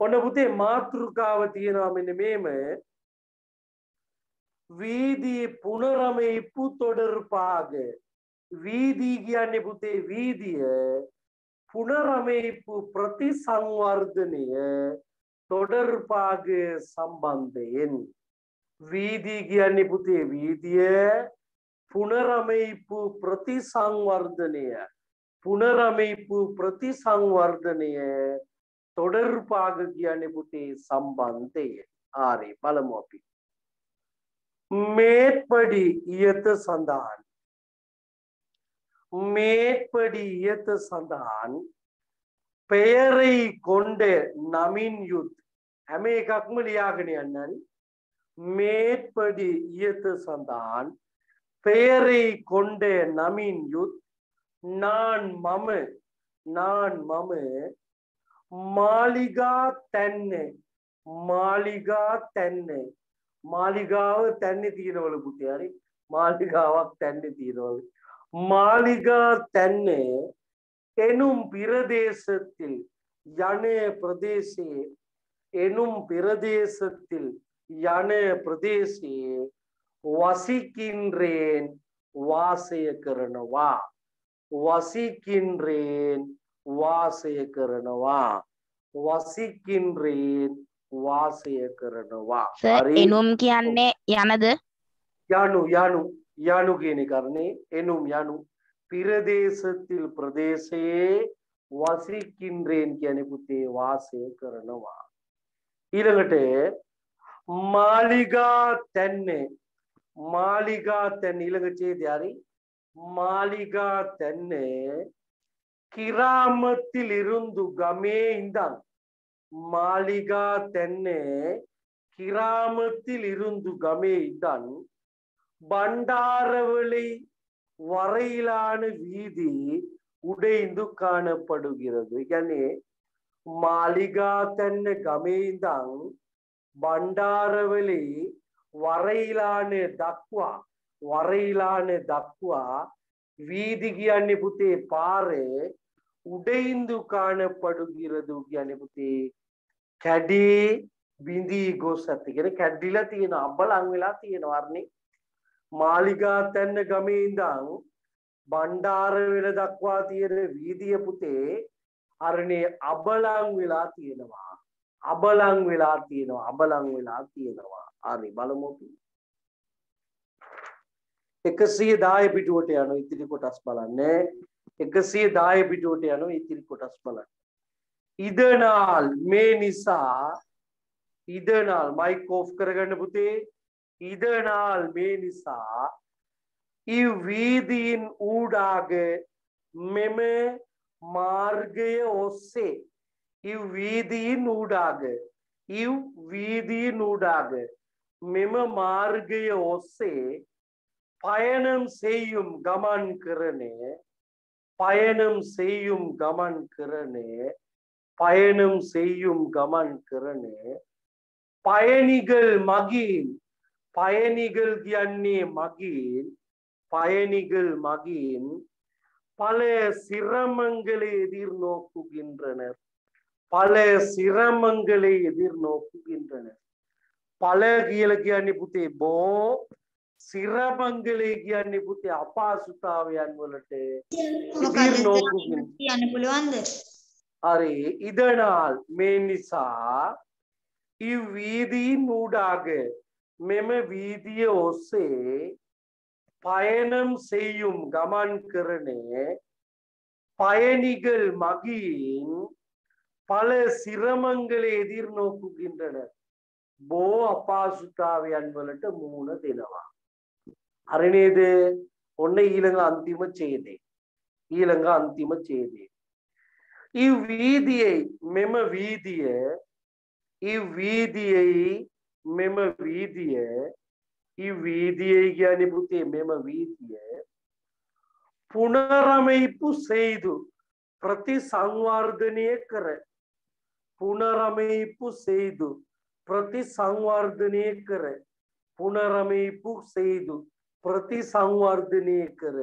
ඔන්න පුතේ මාතෘකාව තියෙනවා මෙන්න මේම. වීදී පුනරමේ ඉපු තොඩරුපාග වීදී කියන්නේ පුතේ වීදිය. පුනරමේ ඉපු ප්‍රතිසංවර්ධනය තොඩරුපාග සම්බන්ධයෙන්. වීදී කියන්නේ පුතේ වීදිය. පුනරමේ ඉපු ප්‍රතිසංවර්ධනය. புனரமைப்பு பிரதிசංවර්ධනය தொடர்பாக කියන්නේ පුතේ සම්බන්ධය ආරේ බලමු අපි මේපඩි ඊයත සඳහන් மேற்படி இயத்து සඳහන් பெயரை கொண்ட නමින් යුත් හැම එකක්ම ලියාගෙන යන්න හරි மேற்படி இயத்து සඳහන් பெயரை கொண்ட නමින් යුත් நான் மமு நான் மமு மாளிகா தென்னு மாளிகா தென்னு. மாளிகாவு തെന്നി തീരവള് കുട്ടിയാടി മാളികാവ തെന്നി തീരവള് മാളിക തന്നെ എനും பிரதேசத்தில் யனே பிரதேசே எனும் பிரதேசத்தில் யனே பிரதேசே வசிக்கின்றேன் வாசைய වසිකින්රේන් වාසය කරනවා වසිකින්රේන් වාසය කරනවා එනුම් කියන්නේ යනද යනු යනු යනු කියන කරන්නේ එනුම් යනු පිරදේශතිල් ප්‍රදේශයේ වසිකින්රේන් කියන පුතේ වාසය කරනවා ඊළඟට මාලිගා තැන්නේ මාලිගා තැන් ඊළඟ ඡේදය හරි மாளிகா தென்னு கிராமத்தில் இருந்து கமே இந்தான் மாளிகா தென்னு கிராமத்தில் இருந்து கமே இந்தான் பண்டாரவளை வரையிலான வீதி உடைந்து காணப்படுகிறது எனவே மாளிகா தென்ன கமேந்தான் பண்டாரவளி வரையிலான தக்வா වරයිලානේ දක්වා වීදි කියන්නේ පුතේ පාරේ උඩයින්දු කාණපඩු ගිරදු කියන්නේ පුතේ කැඩී බිඳී ගොස් ඇති කියන කැඩිලා තියෙන අබලන් වෙලා තියෙන වර්ණේ. මාලිගාතැන්න ගමේ ඉඳන් බණ්ඩාර වෙන දක්වා තියෙන වීදිය පුතේ අරනේ අබලන් වෙලා තියෙනවා. අබලන් වෙලා තියෙනවා අබලන් වෙලා තියෙනවා. හරි බලමු අපි. එකසිය දාය පිටුවට යන ඉතිරි කොටස් බලන්න. එකසිය දාය පිටුවට යන ඉතිරි කොටස් බලන්න. ඉදනාල් මේ නිසා ඉදනාල් මයිකෝෆ් කරගන්න පුතේ. ඉදනාල් මේ නිසා ඉවීදීන් ඌඩාග මෙම මාර්ගය ඔස්සේ. ඉවීදීන් ඌඩාග. ඉවීදීන් ඌඩාග මෙම මාර්ගය ඔස්සේ பயணம் செய்யும் கமன் கிரணே பயணம் செய்யும் கமன் கிரணே பயணம் செய்யும் கமன் கிரணே பயணிகள் மகின் பயணிகள் அன்னே மகின் பயணிகள் மகின். பல சிரமங்களை எதிர்நோக்குகின்றனர் பல சிரமங்களை எதிர்நோக்குகின்றனர். பல இலக்கிய அன்னி புத்தே போ සිරමංගලේ කියන්නේ පුතේ අපාසුතාවයන් වලට எதிர்நோக்குகின்ற කියන්න පුළුවන්ද හරි இதனால் මේ නිසා இவ்வீதியின் ஊடாக මෙම வீதிய ඔස්සේ பயணம் செய்யும் கமன் කරණය பயணிகள் மகியின் பல சிரமங்களை எதிர்நோக்குகின்றனர் බෝ අපාසුතාවයන් වලට මූුණ දෙනවා. අරනේද ඔන්න ඊළඟ අන්තිම චේදේ. ඊළඟ අන්තිම චේදේ. ඉ වීදියයි මෙම වීදිය ඉවීදියයි මෙම වීදිය ඉවීදියයි ගැන පුතේ මෙම වීදිය පුනරමයිපු සෙයිදු ප්‍රති සංවර්ධනය කර පුනරමයිපු සෙයිදු ප්‍රති සංවර්ධනය කර පුනරමයිපු සෙයිදු ප්‍රති සංවර්ධනය කර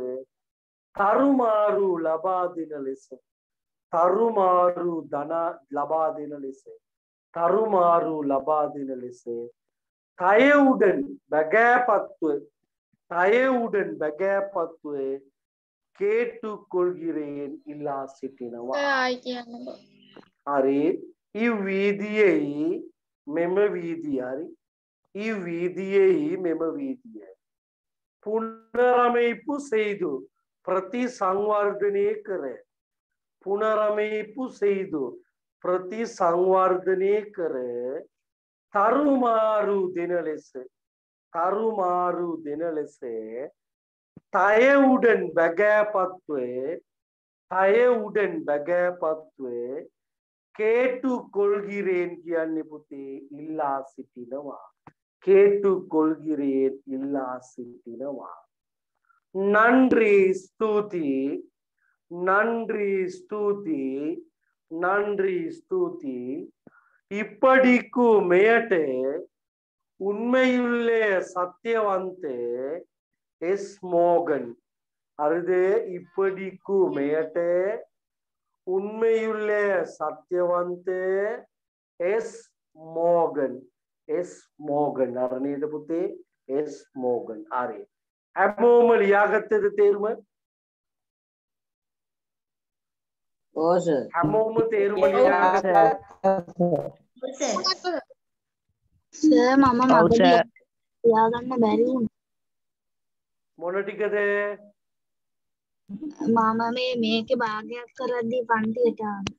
තරුමාරු ලබා දෙන ලෙස තරුමාරු දනා ලබා දෙන ලෙස තරුමාරු ලබා දෙන ලෙස තයවුඩන් බැගෑපත්ව තයවුඩන් බැගෑපත්ව කොල්ගිරයෙන් ඉල්ලා සිටිනවා. හරි. ఈ වීදියෙහි මෙම වීදිය හරි. ఈ වීදියෙහි මෙම වීදිය පුනරමයිපු செய்து ප්‍රති සංවර්ධනය කර පුනරමයිපු செய்து ප්‍රති සංවර්ධනය කර තරුමාරු දෙන ලෙස තරුමාරු දෙන ලෙස තයවුඩන් බැගෑපත්වේ තයවුඩන් බැගෑපත්වේ කේටු කොල්ගිරයෙන් කියන්නේ පුතේ ඉල්ලා සිටිනවා கேட்டு கொள்கிறேன் இல்லா சிட்டினவா நன்றி ஸ்தூதி. நன்றி ஸ்தூதி. நன்றி ஸ்தூதி. இப்படிக்கு மேட்டு உண்மையுள்ளே சத்தியவந்தே எஸ் மோகன். அருது இப்படிக்கு மேட்டு உண்மையுள்ளே சத்தியவந்தே எஸ் மோகன். එස් මෝගන් අරනේද පුතේ? එස් මෝගන් හරි. හැමෝම ලියාගත්තද තේරුම? හැමෝම තේරුම ලියාගත්ත සර් මම මගේ සර්. තියාගන්න බැරි වුණා. මොන ටිකද? මම මේ මේකේ භාගයක් කරද්දී පන්තියට ආවා.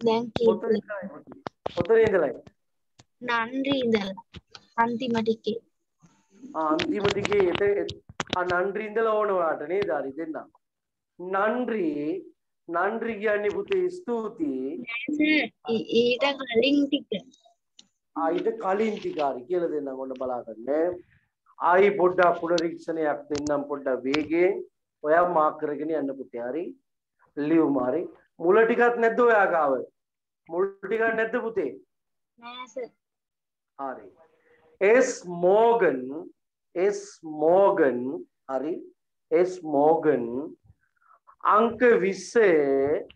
දැන් කීප පුතේ? ඉඳලායි නන්රි ඉඳලා අන්තිම ටිකේ අන්තිම ටිකේ එත නන්රි ඉඳලා ඕන ඔයාට නේද හරි දෙන්න නන්රි නන්රි කියන්නේ පුතේ ස්තුතියි ඊට කලින් ටික ආයිද කලින් ටිකාරි කියලා දෙන්නම් ඔන්න බලාගන්න. ආයි පොඩ්ඩක් පුනරීක්ෂණයක් දෙන්නම් පොඩ්ඩක් වේගයෙන්. ඔයා මාක් කරගෙන යන්න පුතේ හරි. ලියුම හරි. මුල ටිකක් නැද්ද ඔයා ගාව? මුල් ටිකක් නැද්ද පුතේ? නෑ සර් හරි. එස් මෝගන් එස් මෝගන් හරි. එස් මෝගන් අංක 20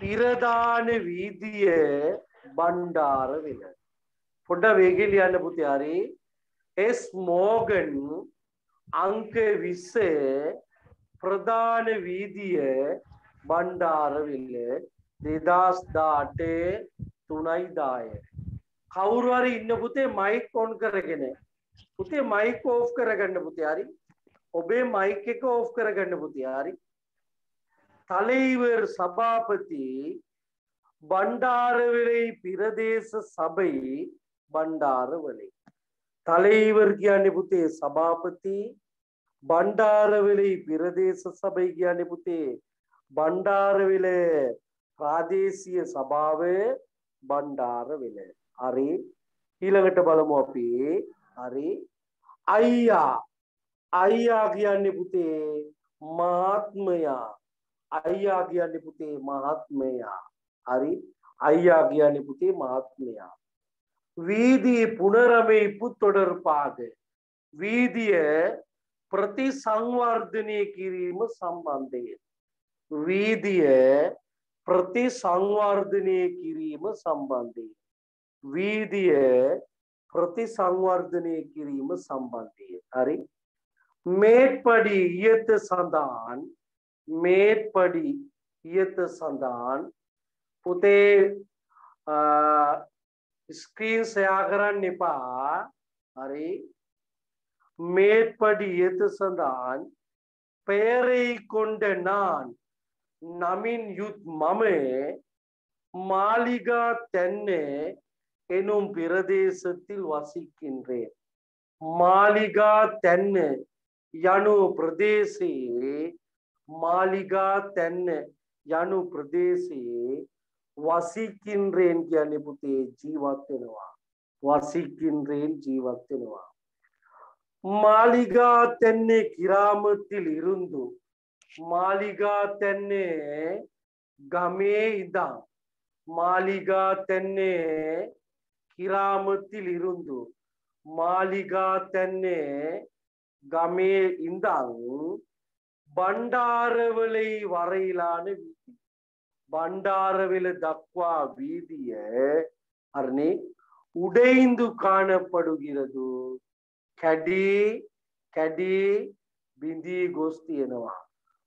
පිරදාන වීදිය බණ්ඩාර වෙන. පොඩ්ඩ වේගෙන් ලියන්න පුතේ හරි. එස් මෝගන් අංක 20 ප්‍රධාන වීදිය බණ්ඩාරවිල්ල 2018 3යි 10. කවුරු හරි ඉන්න පුතේ මයික් ඔන් කරගෙන. පුතේ මයික් ඕෆ් කරගන්න පුතේ හරි. ඔබේ මයික් එක ඕෆ් කරගන්න පුතේ හරි. தலைவர் சபாபதி பண்டாரவிலை பிரதேச சபை பண்டாரவிலை தலைவர் කියන්නේ පුතේ සභාපති බණ්ඩාරවිලයි ප්‍රදේශ සභයි කියන්නේ පුතේ බණ්ඩාරවිල ප්‍රාදේශීය සභාව බණ්ඩාරවිල හරි. ඊළඟට බලමු අපි. හරි. අයියා. අයියා කියන්නේ පුතේ මහත්මයා. අයියා කියන්නේ පුතේ මහත්මයා. හරි. අයියා කියන්නේ පුතේ මහත්මයා. வீதி புனரமைப்பு தொடர்பாக வீதிய ප්‍රතිසංවර්ධනය කිරීම සම්බන්ධයෙන් வீதிய ප්‍රතිසංවර්ධනය කිරීම සම්බන්ධයෙන් වීදිය ප්‍රතිසංවර්ධනය කිරීම සම්බන්ධය හරි மேற்படி இயத்த சந்தான் மேற்படி இயத்த සඳහන් පුතේ ස්ක්‍රීන් සයා කරන්න එපා හරි மேற்படி இயத்த சந்தான் பெயரை கொண்ட நான் නමින් යුත් මමය மாளிகா தென்னை எனும் பிரதேசத்தில் வசிக்கின்றேன் மாளிகா தென்னை යනු ප්‍රදේශයේ මාලිගා තැන්න යනු ප්‍රදේශයේ වසිකින්රයෙන් කියන්නේ පුතේ ජීවත් වෙනවා வசிக்கின்றேன் ஜீவத் වෙනවා மாளிகா தென்னை கிராமத்தில் இருந்து மாளிகா தென்னை கமே இதான் மாளிகா தென்னை கிராமத்தில் இருந்து மாளிகா தென்னை கமே இந்தாங் பண்டாரவளை வரையிலான வீதி பண்டாரவில தக்வா வீதிய அர்னே உடைந்து காணப்படுகிறது கடி கடி பிந்தி கோஸ்தி எனவா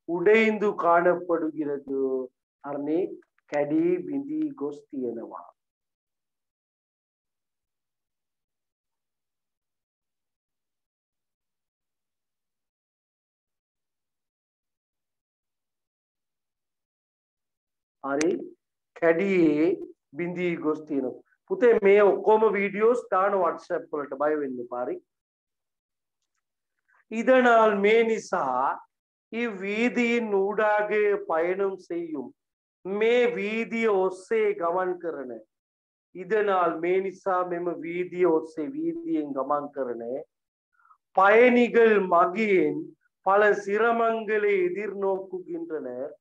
உடைந்து காணப்படுகிறது அர்னே கடி பிந்தி கோஸ்தி எனவா හරි කැඩියේ බිඳී ගොස් තියෙනවා. පුතේ මේ ඔක්කොම වීඩියෝස් දාන WhatsApp වලට බය වෙන්න පාරි. இதனால் மே நிசா இவ்வீதியின் ஊடாக பயணம் செய்யும் மே வீதிய ஒஸ்ஸே கமன் இதனால் மே நிசா මෙම வீதிய ஒஸ்ஸே வீதிයෙන් ගමන් කරන பயணிகள் மகியின் பல சிரமங்களை எதிர்நோக்குகின்றனர்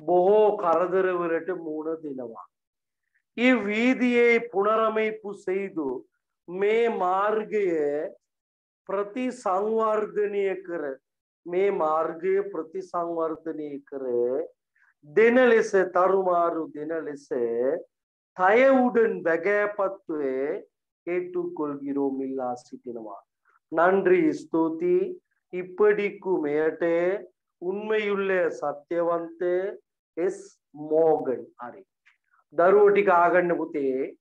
බොහෝ කරදරවලට මුණ දෙනවා. இவ்வீதியை புனரமைப்பு செய்து මේ මාර්ගය ප්‍රතිසංවර්ධනය කර මේ මාර්ගය ප්‍රතිසංවර්ධනය කර දෙන ලෙස තරුමාරු දෙන ලෙස தயவுடன் வகப்பத்துவே ஏற்றுக்கொள்கிறோம் இல்லா சிட்டினவா நன்றி ஸ்தோதி இப்படிக்கு மேட்டு உண்மையுள்ள சத்தியவந்த එස් මෝගන් හරි. දරුවෝ ටික ආගන්න පුතේ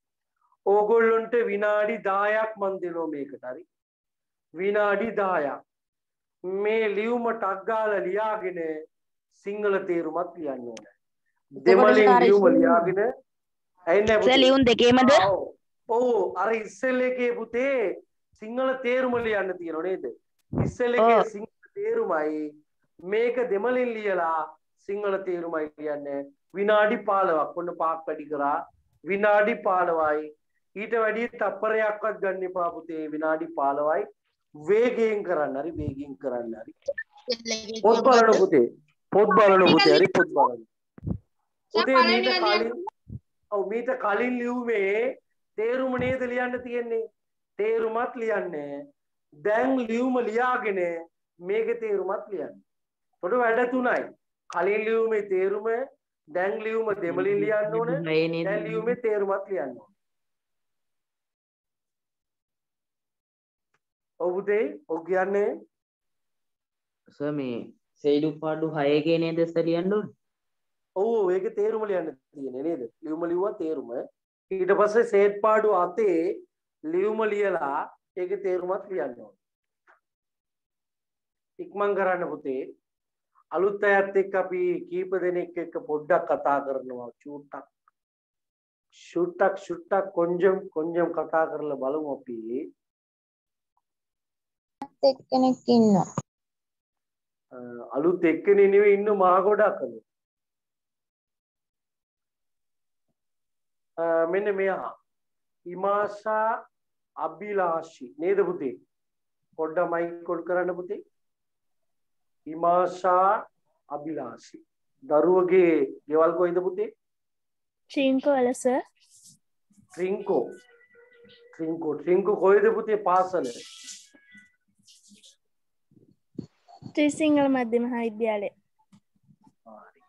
ඕගොල්ලොන්ට විනාඩි 10ක් මන් දෙනවා මේකට හරි. විනාඩි 10ක් මේ ලියුම ටක් ගාලා ලියාගෙන සිංහල තේරුමත් ලියන්න ඕන. දෙමළෙන් ලියුම ලියාගෙන ඇයි නෑ පුතේ ලියුම් දෙකේමද? ඔව්. අර ඉස්සෙල් එකේ පුතේ සිංහල තේරුම ලියන්න තියෙනවා නේද? ඉස්සෙල් එකේ. සිංහල තේරුමයි මේක දෙමළෙන් ලියලා සිංහල තේරුමයි කියන්නේ. විනාඩි 15ක් ඔන්න පාක් වැඩි කරා. විනාඩි 15යි ඊට වැඩි තප්පරයක්වත් ගන්න එපා පුතේ. විනාඩි 15යි වේගයෙන් කරන්න හරි වේගයෙන් කරන්න හරි. පොත් බලන පුතේ. පොත් බලන පුතේ. හරි පොත් බලන පුතේ මීට කලින් ඔව් මීට කලින් ලියුමේ තේරුම නේද ලියන්න තියෙන්නේ? තේරුමත් ලියන්නේ. දැන් ලියුම ලියාගෙන මේකේ තේරුමත් ලියන්න. පොඩ වැඩ තුනයි කලින් ලියුමේ තේරුම දැන් ලියුම දෙමළින් ලියන්න ඕන. දැන් ලියුමේ තේරුමත් ලියන්න ඕන. ඔව් පුතේ ඔව් කියන්නේ? සර් මේ සෙයිඩු පාඩු හයගේ නේද සර් ලියන්න ඕනේ? ඔව් ඒක තේරුම ලියන්න තියෙන්නේ නේද? ලියුම ලිව්වා තේරුම. ඊට පස්සේ සේට් පාඩු අතේ ලියුම ලියලා ඒකේ තේරුමත් ලියන්න ඕන. ඉක්මන් කරන්න පුතේ අලුත් අයත් එක්ක අපි කීප දෙනෙක් එක්ක පොඩ්ඩක් කතා කරනවා. චූට්ටක්. ෂුට්ටක් ෂුට්ටක් කොන්ජම් කොන්ජම් කතා කරලා බලමු අපි. එක්කෙනෙක් ඉන්නවා. අලුත් එක්කෙනෙ නෙවෙයි ඉන්න මහ ගොඩක් අද. අ, මෙන්න මෙයා. ඉමාෂා අභිලාෂි. නේද පුතේ? පොඩ්ඩ මයික් ඔන් කරන්න පුතේ ඉමාෂා අභිලාෂි. දරුවගේ ගෙවල් කොයිද පුතේ? ශ්‍රීංකෝ වල සර් ට්‍රින්කෝ ට්‍රින්කෝ ට්‍රින්කෝ කොයිද පුතේ පාසල? ත්‍රිසිංහල මධ්‍ය මහා විද්‍යාලය හරි.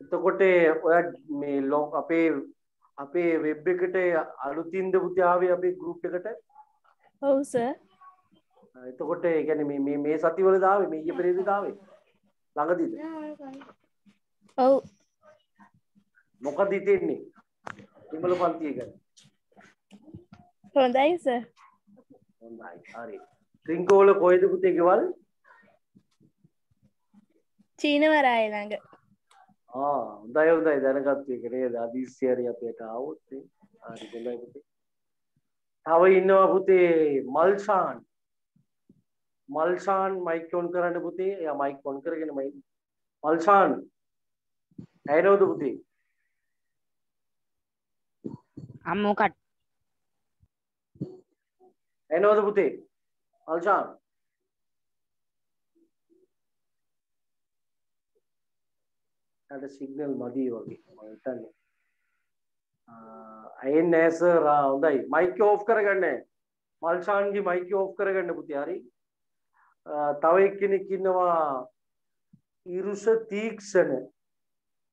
එතකොට ඔය මේ ලො අපේ අපේ වෙබ් එකට අලුතින්ද පුතේ ආවේ අපේ ගෲප් එකට? ඔව් සර් එතකොට ඒ කියන්නේ මේ මේ සතිවල දාවේ මේ ඊයේ පෙරේද දාවේ? ළඟදීද? ඔව්. මොකද හිතෙන්නේ? විමල පන්තිය ගැන හොඳයි සර් හොඳයි. හරි. ට්‍රින්කෝ වල කොයිද පුතේ ගෙවල්? චීනවරාය ළඟ. ආ හොඳයි හොඳයි. දැනගත්තු එක නේද? අදිස්සියරි අපේට ආවොත්. හරි හොඳයි පුතේ. තව ඉන්නවා පුතේ මල්ෂාන් මල්ෂාන් මයික් ඔන් කරන්න පුතේ. එයා මයික් ඔන් කරගෙන මයික්. මල්ෂාන්. ඇයිනවද පුතේ? අම්මෝ කට් ඇයිනවද පුතේ? මල්ෂාන්. ට සිගනල් මදී වගේ මම හිතන්නේ. අයෙන් නෑ සර් හොඳයි. මයික් ඕෆ් කරගන්න. මල්ෂාන්ගේ මයික් ඕෆ් කරගන්න පුතේ. හරි තව එක්කෙනෙක් ඉන්නවා ඉරුෂ තීක්ෂණ.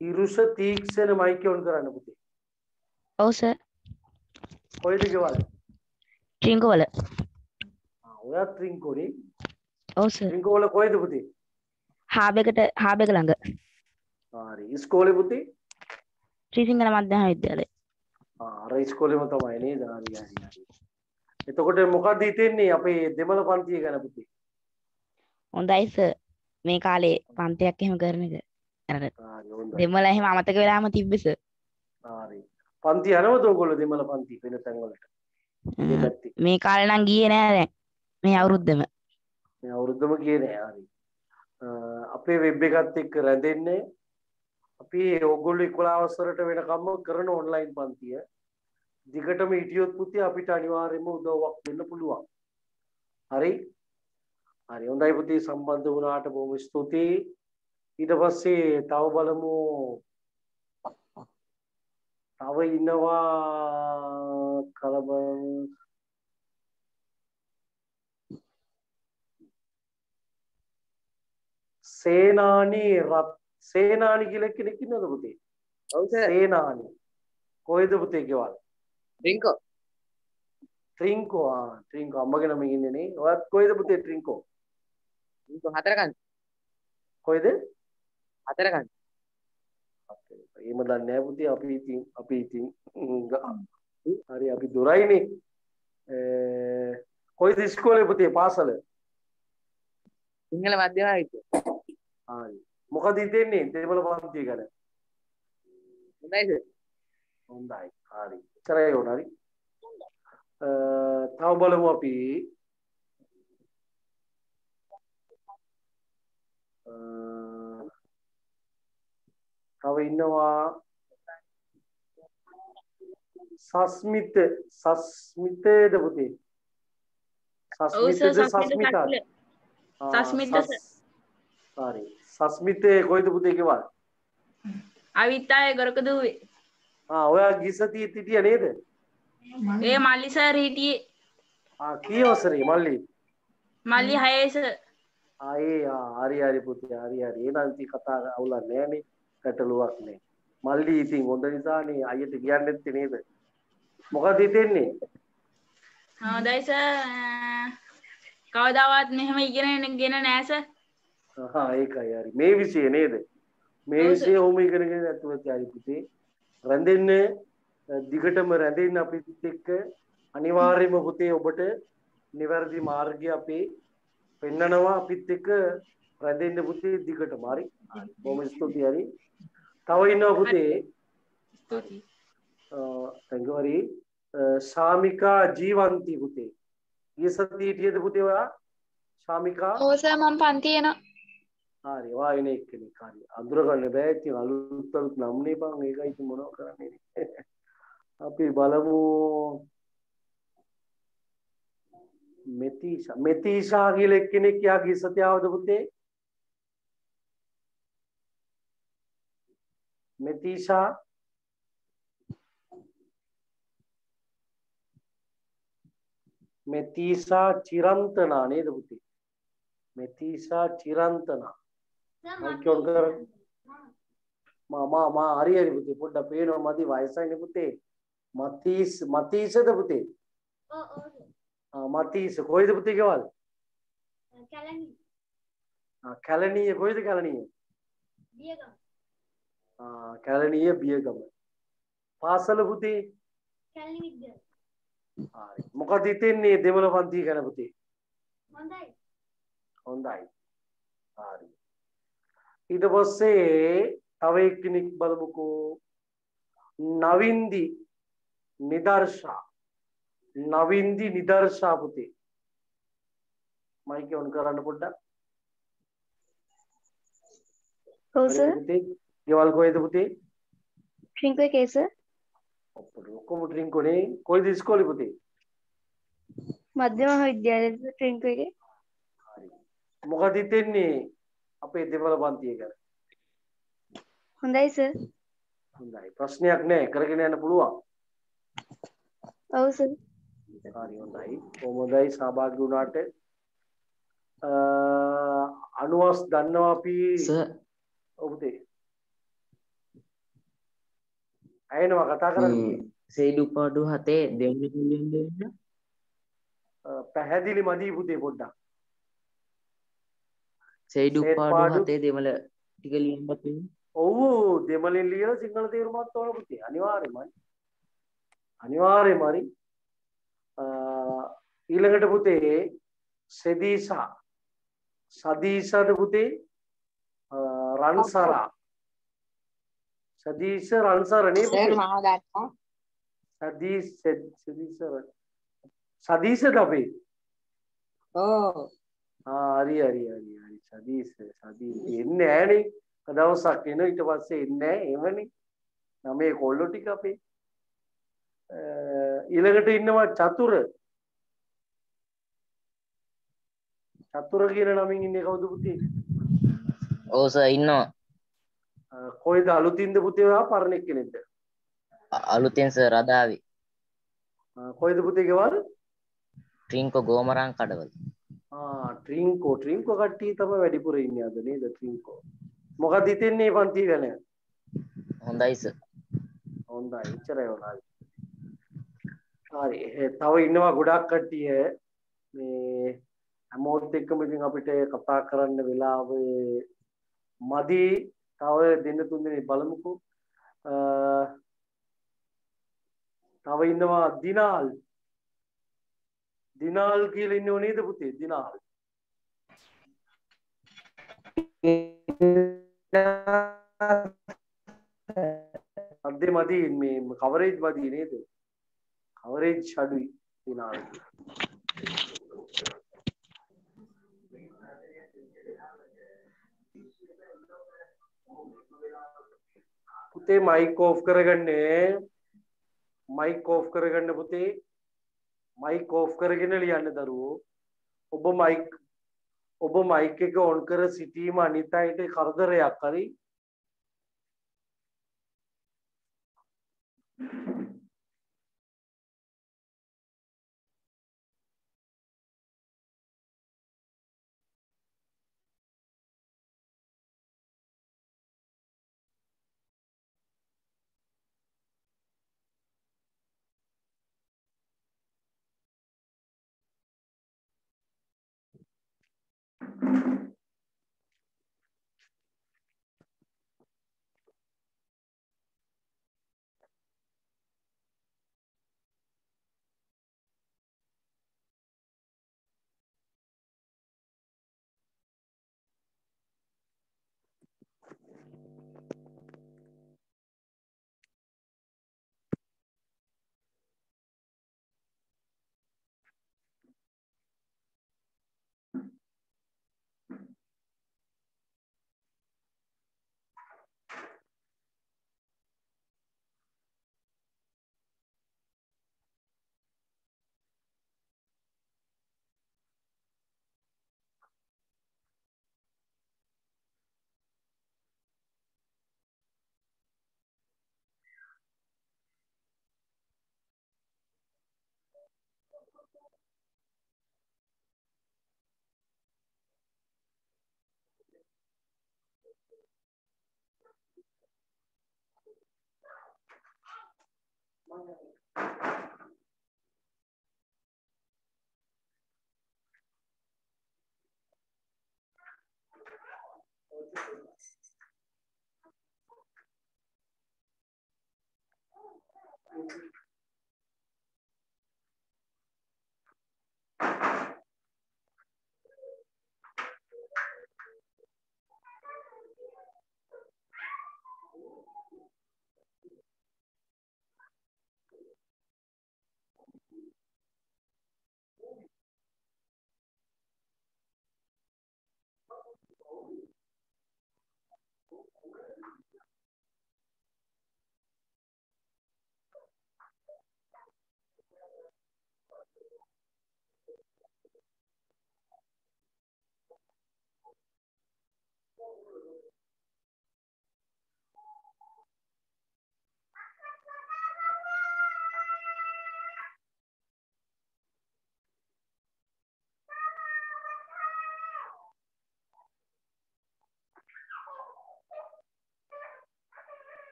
ඉරුෂ තීක්ෂණ මයික් ඔන් කරන්න පුතේ. ඔව් සර් කොයිද ගෙවල් ට්‍රින්කෝ වල ආ, ඔයා ත්‍රිංකෝනේ ඔව් සර් ත්‍රිංකෝ වල කොයිද පුතේ? හාබ් එකට හාබ් එක ළඟ හරි. ඉස්කෝලේ පුතේ? ශ්‍රී සිංහල මධ්‍යම විද්‍යාලය ආ, අර ඉස්කෝලේම තමයි නේද? හරි හරි හරි. එතකොට මොකක්ද හිතෙන්නේ? අපේ දෙමළ පන්තිය ගැන පුතේ හොඳයි සර්. මේ කාලේ පන්තියක් එහෙම කරන එක. හොඳයි. දෙමළ එහෙම අමතක වෙලාම තිබ්බ සර්. හරි. පන්ති යනවද ඔයගොල්ලෝ දෙමළ පන්ති වෙන තැන්වලට මේ කාලේ නම් ගියේ නෑ දැන්. මේ අවුරුද්දම. මේ අවුරුද්දම ගියේ නෑ හරි. අපේ වෙබ් එකත් එක්ක රැඳෙන්නේ අපි ඕගොල්ලෝ 11 වසරට වෙනකම්ම කරන ඔන්ලයින් පන්තිය. දිගටම හිටියොත් පුතේ අපිට අනිවාර්යයෙන්ම උදව්වක් දෙන්න පුළුවන්. හරි හරි හොඳයි පුතේ සම්බන්ධ වුණාට බොහොම ස්තුතියි ඊට පස්සේ තව බලමු තව ඉන්නවා කලබල සේනානි රත් සේනානි කියලා කෙනෙක් ඉන්නවද පුතේ? ඔව් සර් සේනානි. කොහෙද පුතේ ගෙවල්? රින්කෝ ට්‍රින්කෝ ආ ට්‍රින්කෝ අම්මගේ නම ඉන්නේ නේ. ඔයත් කොහෙද පුතේ ට්‍රින්කෝ? හතර ගන්න කොහෙද? හතර ගන්න එහෙම දන්නේ නැහැ පුතේ අපි ඉතින් අපි ඉතින් හරි අපි දොරයිනේ. කොයිද ඉස්කෝලේ පුතේ පාසල? සිංහල මධ්‍යම විද්‍යාලය හරි. මොකද හිතෙන්නේ දෙමළ පන්තිය ගැන? හොඳයි සර් හොඳයි. හරි. හරි. අ තව බලමු අපි තව ඉන්නවා සස්මිත සස්මිතේද පුතේ සර් සස්මිතද සස්මිත සස්මිත? සස්- හරි සස්මිතේ කොයිද පුතේ ගෙවල් අවිත්තාය ගොරක දුවේ. ආ ඔයා ගිසතිය හිටිය නේද? ඒ මල්ලි සර් හිටියේ. ආ කී වසරේ මල්ලි? මල්ලි හයස ආයේ ආ හරි හරි පුතේ හරි හරි. එහෙනම් ඉතින් කතා අවුලක් නෑනේ ගැටලුවක් නෑ. මල්ලි ඉතින් හොඳ නිසානේ අයියට කියන්න නැත්තේ නේද? මොකද හිතෙන්නේ? හොඳයි සර්. කවදාවත් මෙහෙම ඉගෙන ගෙන නෑ සර්. හා ඒකයි හරි. මේ විෂය නේද? මේ විෂය ඔහොම ඉගෙනගෙන නැතුවත් හරි පුතේ. රැඳෙන්න දිගටම රැඳෙන්න අපිත් එක්ක අනිවාර්යයෙන්ම පුතේ ඔබට නිවැරදි මාර්ගය අපේ පෙන්නනවා අපිත් එක්ක රැඳෙන්න පුතේ දිගටම හරි හරි බොහොම ස්තුතියි හරි. තව ඉන්නවා පුතේ. ස්තුතියි. you හරි අ, ශාමිකා ජීවන්ති පුතේ. ඊය සතියේ හිටියද පුතේ ඔයා? ශාමිකා? ඔව් සර් මම පන්ති යනවා හරි වා එන එක්කෙනෙක්. හරි. අඳුරගන්න බෑ. ඉතින් අලුත් අලුත් නම්නේ බං ඒකයි ඉතින් මොනව කරන්නේ. <laughs> අපි බලමු මෙතිෂා මෙතිෂා කියලා එක්කෙනෙක් යා ගිය සතියාවද පුතේ මෙතිෂා මෙතිෂා චිරන්තනා නේද පුතේ මෙතිෂා චිරන්තනා මයික් ඔන් කර මා මා මා හරි හරි පුතේ පොඩ්ඩක් පේනවා මදි වයසයිනේ පුතේ මතීස් කොයිද පුතේ ගෙවල් ආ කැලණිය කොයිද කැලණිය? ආ කැලණිය බියගම. පාසල පුතේ? හරි මොකද හිතෙන්නේ දෙමළ පන්තිය ගැන පුතේ? හොඳයි. හරි. ඊට පස්සේ තව එක්කෙනෙක් බලමුකෝ. නවින්දි නිදර්ශා නවින්දි නිදර්ශා පුතේ මයික ඔන් කරන්න පොඩ්ඩක්. ඔව් සර් ගෙවල් කොහෙද පුතේ? ට්‍රින්ක් එකේ සර් ඔක්කොම ට්‍රින්කොනේ කොයිද ඉස්කෝලේ පුතේ? මධ්‍ය මහාවිද්‍යාලයේ ට්‍රින්ක් එකේ. මොකද හිතෙන්නේ අපේ දෙමළ පන්තිය ගැන? හොඳයි සර් හොඳයි. ප්‍රශ්නයක් නෑ. කරගෙන යන්න පුළුවන්. ඔව් සර් හරි හොඳයි කොහොම හොඳයි සහභාගී වුණාට? අනුවස් දන්නවා අපි ඔබතේ ඇයනවා කතා කරන්නේ. මේ සේඩු පාඩු හතේ දෙවෙනි පිළියෙන් දෙන්න. පැහැදිලි මදී පුතේ පොඩ්ඩක්. සේඩු සේඩ් පාඩු පාඩු. හතේ දෙමළ ටික ලියන්නත් වෙන්නේ ඔව් දෙමළෙන් ලියලා සිංහල තේරුමත් ඕන පුතේ. අනිවාර්යමයි. අනිවාර්යම හරි අ, ඊළඟට පුතේ සෙදීසා. සදීසද පුතේ? රන්සරා. සදීස රන්සරනේ සදීස් සදීස සදීසද අපේ? ඕ. හරි හරි හරි හරි. සදීස් සදී එන්නේ ඈනේ දවසක් එන ඊට පස්සේ එන්නේ නැහැ. එවනේ. නමේ කොල්ලෝ ටික අපේ ඊළඟට ඉන්නවා චතුර. චතුර කියන නමින් ඉන්නේ කවුද පුතේ? ඔව් සර් ඉන්නවා. කොයිද අලුතින්ද පුතේ ඔයා? පරණ එක්කෙනෙක්ද? අ- අලුතෙන් සර් රදාවේ. අ, කොයිද පුතේ ගෙවල්? ට්‍රින්කෝ ගෝමරන් කඩවල. ආ ට්‍රින්කෝ ට්‍රින්කෝ කට්ටිය තමයි වැඩිපුර ඉන්නේ අද නේද ට්‍රින්කෝ. මොකක්ද හිතෙන්නේ මේ පන්තිය ගැන හොඳයි සර් හොඳයි එච්චරයි වුණා. හරි ඒ තව ඉන්නවා ගොඩක් කට්ටිය. මේ හැමෝත් එක්කම ඉතින් අපිට කතා කරන්න වෙලාව මදි. තව දෙන්න තුන් දෙනෙක් බලමුකෝ තව ඉන්නවා දිනාල්. දිනාල් කියලා ඉන්නව නේද පුතේ? දිනාල්. <laughs> අද්දේ මදි මේ කවරේජ් මදි නේද කවරේජ් අඩුයි දිනාල් පුතේ මයික් ඕෆ් කරගන්නේ මයික් ඕෆ් කරගන්න පුතේ මයික් ඕෆ් කරගෙන ලියන්න දරුවෝ. ඔබ මයික් ඔබ මයික් එක ඔන් කර සිටීම අනිත් අයට කරදරයක් හරි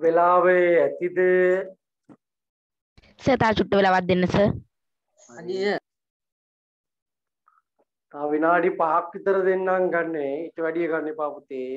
වෙලාවේ ඇතිද සර් තා චුට්ට වෙලාවක් දෙන්න සර්. තව විනාඩි 5ක් විතර දෙන්නම් ගන්නෙ. ඊට වැඩිය ගන්න එපා පුතේ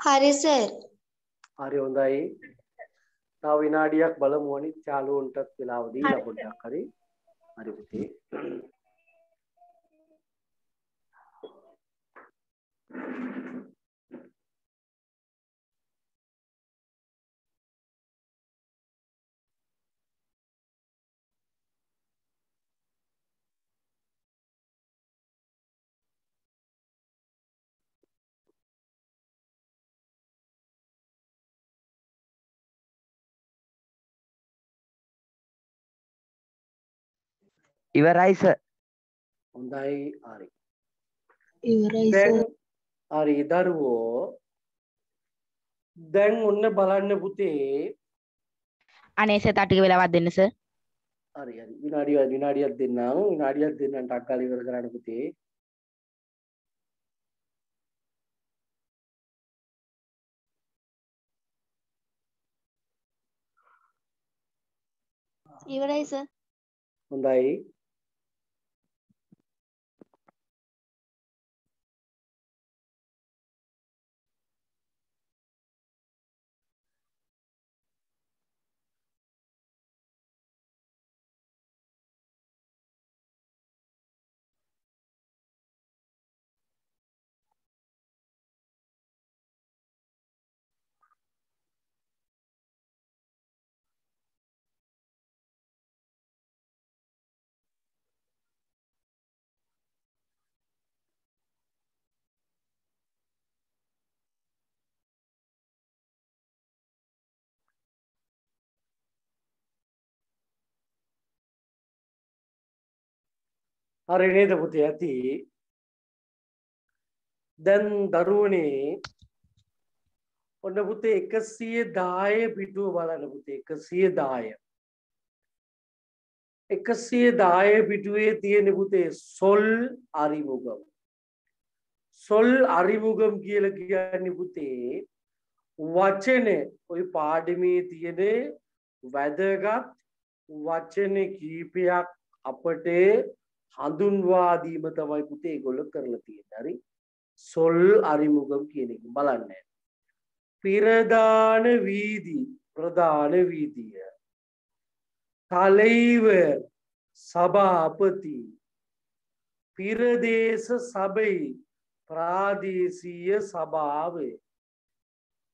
හරි සර්. හරි හොඳයි තව විනාඩියක් බලමු අනිත් යාළුවන්ටත් වෙලාව දීලා හරි. පොඩ්ඩක් හරි හරි පුතේ ඉවරයි සර් හොඳයි හරි. ඉවරයි දැන් සර්. හරි දරුවෝ දැන් ඔන්න බලන්න පුතේ. අනේ සර් තා ටික වෙලාවක් දෙන්න සර් හරි හරි. විනාඩියක් විනාඩියක් දෙන්නම්. විනාඩියක් දෙන්නම් ටක් ගාලා ඉවර කරන්න පුතේ. ඉවරයි සර්. හොඳයි හරි නේද පුතේ ඇති. දැන් දරුවනේ ඔන්න පුතේ එකසිය දාය පිටුව බලන්න පුතේ එකසිය දාය. එකසිය දාය පිටුවේ තියෙන පුතේ සොල් අරිමුගම්. සොල් අරිමුගම් කියල කියන්නේ පුතේ වචන ඔය පාඩමේ තියෙන වැදගත් වචන කීපයක් අපට හඳුන්වා දීම තමයි පුතේ ඒගොල්ලෝ කරලා තියෙන්නේ. හරි. සොල් අරිමුගම් කියන එක බලන්න. ප්‍රධාන වීදි ප්‍රධාන වීදිය. කලෛවර් සභාපති පිරදේශ සබයි ප්‍රාදේශීය සභාවේ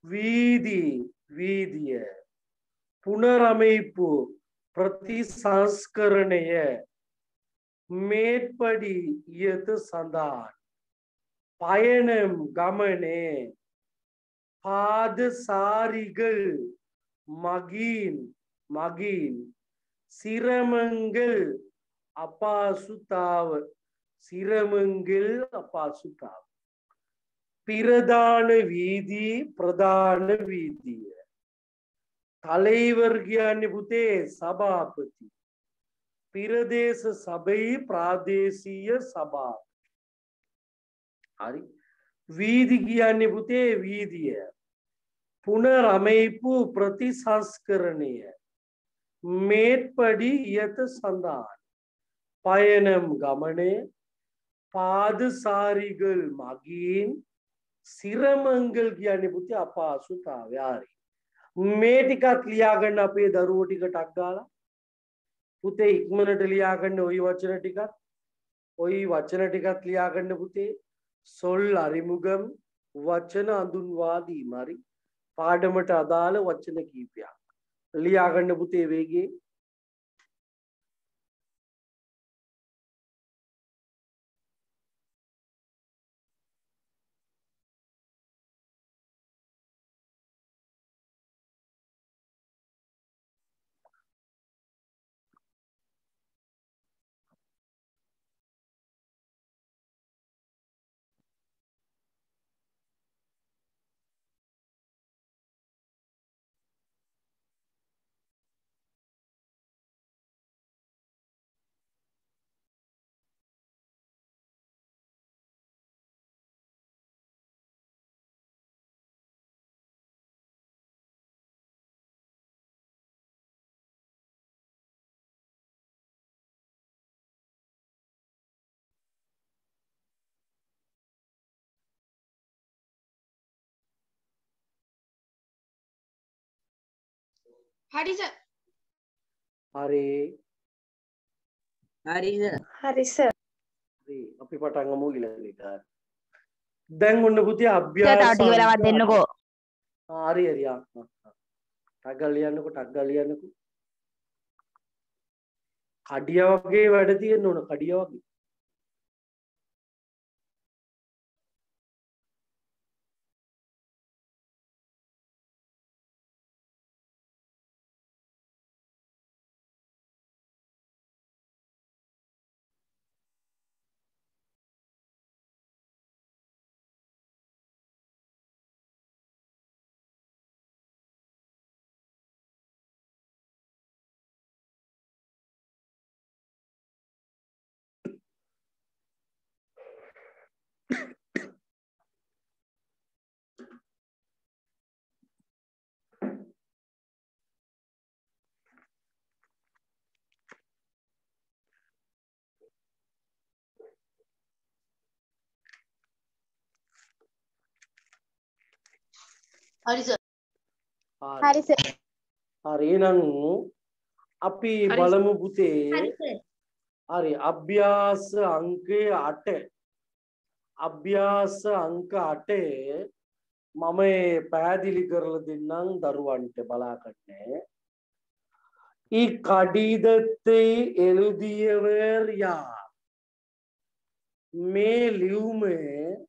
වීදී වීදිය පුනරමයිපු ප්‍රතිසංස්කරණය මේපඩි ඉයත සඳහන් පයනම් ගමනේ පාද සාරිගල් මගින් මගින් සිරමංගල් අපාසුතාව සිරමංගල් අපාසුතාව பிரதான வீதி பிரதான வீதிய. தலைவர் කියන්නේ පුතේ සභාපති තිරදේශ සබෙහි ප්‍රාදේශීය සභා. හරි. වීදි කියන්නේ පුතේ වීදිය. පුන රමයිපු ප්‍රතිසංස්කරණය. මේට්පඩි ඉහත සඳහන්. පයනම් ගමනය පාදසාරිගල් මගින් සිරමංගල් කියන්නේ පුති අපාසුතාවයාරි මේ ටිකත් ලියාගන්න අපේ දරුවෝ ටික ටක් ගාලා. පුතේ ඉක්මනට ලියාගන්න ওই වචන ටිකත් ওই වචන ටිකත් ලියාගන්න පුතේ සොල් අරිමුගම් වචන අඳුන්වාදීම හරි පාඩමට අදාළ වචන කීපයක් ලියාගන්න පුතේ වේගේ හරි සර් හරි. හරිද? හරි සර් හරි. අපි පටන් ගමු ඊළඟ එක දැන් ඔන්න පුතේ අභ්‍යාස ටික වෙලාවක් දෙන්නකෝ. හරි හරි. ගාලා ලියන්නකෝ ටක් ගාලා ලියන්නකෝ. කඩිය වගේ වැඩ තියෙන්න ඕන කඩිය වගේ හරි. හරි හරි එහෙනම් අපි බලමු පුතේ හරි අභ්‍යාස අංකය 8 අභ්‍යාස අංක 8 මම පැහැදිලි කරලා දෙන්නම් දරුවන්ට බලාගන්න. ඊ කඩිදත්තේ එළුදියවර් යා. මේ ලියුමේ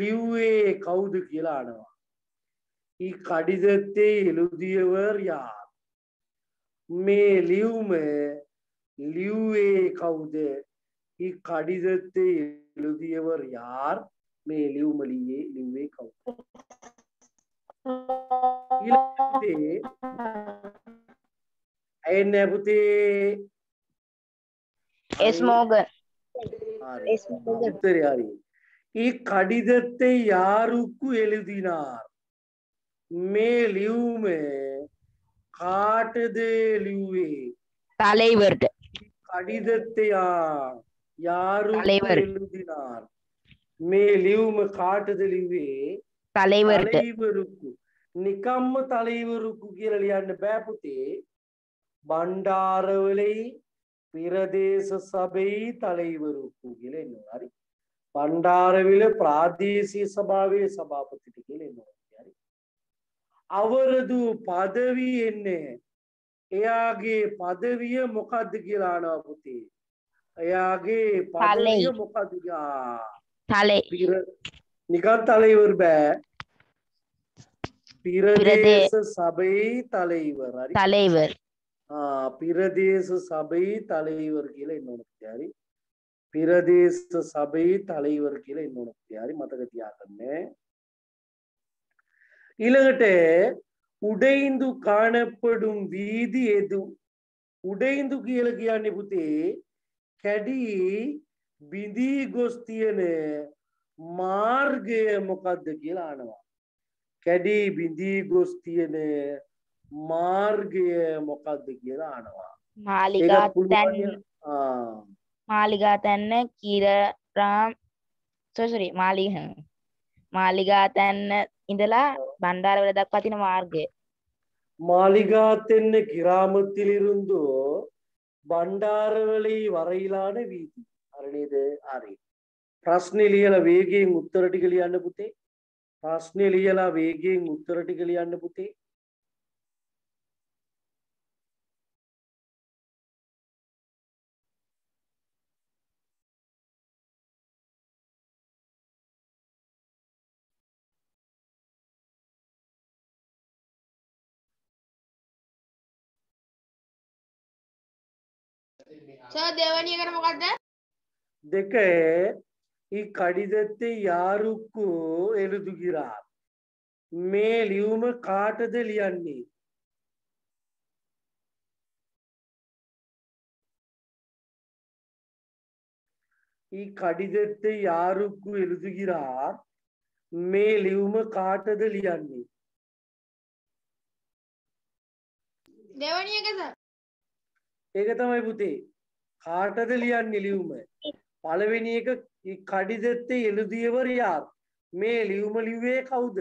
ලිව්වේ කවුද කියලා අහනවා. இக்கடிதத்தை எழுதியவர் யார் මේ ලියුම ලිව්වේ කවුද இக்கடிதத்தை எழுதியவர் யார் மே லிவ்மலியே லிவ்வே கவு ඊළඟට ඇන්න පුතේ එස් මෝගන් හරි. உத்தரி ஹரி இக்கடிதத்தை யாருக்கு எழுதினார் මේ ලියුම කාටදේ ලිව්වේ தலைவர்ட கடிதத்தை யாரும் தலைவர் எழுதினார். மே லியூம காட்டுதலிவே தலைவர் தலைவருக்கு නිකම්ම தலைவருக்கு කියලා ලියන්න බෑ පුතේ බණ්ඩාරවලේ பிரதேச சபை தலைவருக்கு කියලා එනවා හරි බණ්ඩාරවිල ප්‍රාදේශීය සභාවේ සභාපතිට කියලා එනවා හරි අවරදු පදවි එන්නේ එයාගේ පදවිය මොකද්ද කියලා අහනවා පුතේ එයාගේ පදවිය තලෙයි. මොකද්ද ආ தலை பிர- நிகர் தலைவர் பே பிரதேச சபை தலைவர் ஹரி தலைவர் ஆ, பிரதேச சபை தலைவர் கீழே இன்னொன்னு யாரு பிரதேச சபை தலைவர் கீழே இன்னொன்னு யாரு மதக தியாகன்னு ඊළඟට උඩයින්දු කාණපඩුම් වීදි එදු උඩයින්දු කියල කියන්නේ පුතේ කැඩී බිඳී ගොස් තියෙන මාර්ගය මොකක්ද කියලා අනවා කැඩී බිඳී ගොස් තියෙන මාර්ගය මොකක්ද කියලා අනවා මාලිගා තැන්න මාලිගා තැන්න කිරරාම් සොසරි මාලිග මාලිගා තැන්න ඉඳලා බණ්ඩාරවල දක්වා තින මාර්ගය மாளிகாத்தென்ன கிராமத்திலிருந்தோ பண்டாரவளை வரையிலான வீதி අරනේද හරි ප්‍රශ්න ලියලා වේගයෙන් උත්තර ටික ලියන්න පුතේ ප්‍රශ්න ලියලා වේගයෙන් උත්තර ටික ලියන්න පුතේ සර් දෙවැනි එකට මොකද්ද? දෙක ಈ කඩිදත්තේ යාරුක්කු එළුදුගිරා මේ ලියුම කාටද ලියන්නේ? ಈ කඩිදත්තේ යාරුක්කු එළුදුගිරා මේ ලියුම කාටද ලියන්නේ? දෙවැනි එක සර්. ඒක තමයි පුතේ. කාටද ලියන් නිලියුම පළවෙනි එක කඩිදෙත්තේ එළුදියවරයාත් මේ ලියුම ලිව්වේ කවුද?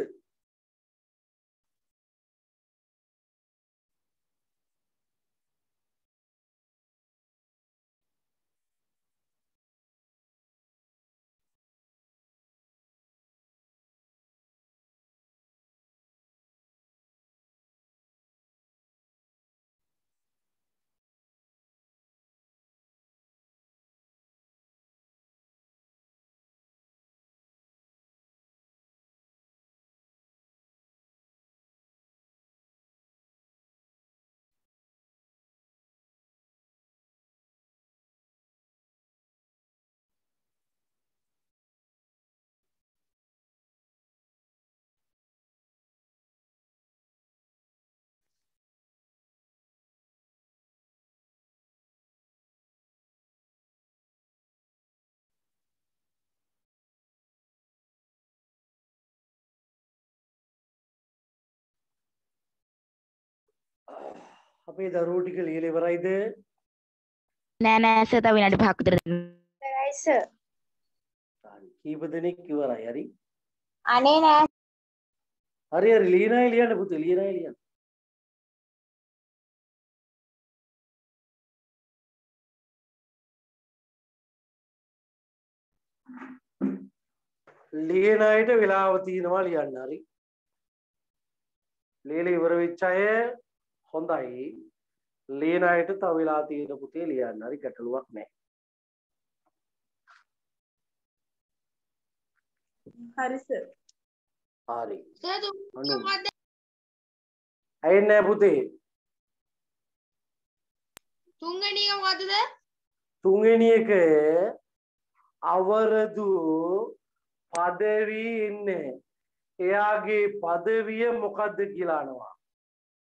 අපේ දරුවෝ ටික ලියලා ඉවරයිද? නෑ නෑස තව විනාඩි පහක් විතර දෙන්න. කරයි සර් හරි කීප දෙනෙක් ඉවරයි. හරි. අනේ නෑ. හරි හරි. ලියන අය ලියන්න පුතේ. ලියන අය ලියන්න. ලියන අයට වෙලාව තියෙනවා ලියන්න. හරි. ලියලා ඉවර වෙච්ච අය හොඳයි. ලියන අයට තව වෙලා තියෙන පුතේ ලියන්න. හරි ගැටලුවක් නැහැ හරි සර් හරි. සර්. මොකක්ද ඇයින්නේ නැහැ පුතේ. තුන්වෙනි එක මොකද්ද තුන්වෙනි එක අවරදු පදවී ඉන්නේ. එයාගේ පදවිය මොකද්ද කියලා අහනවා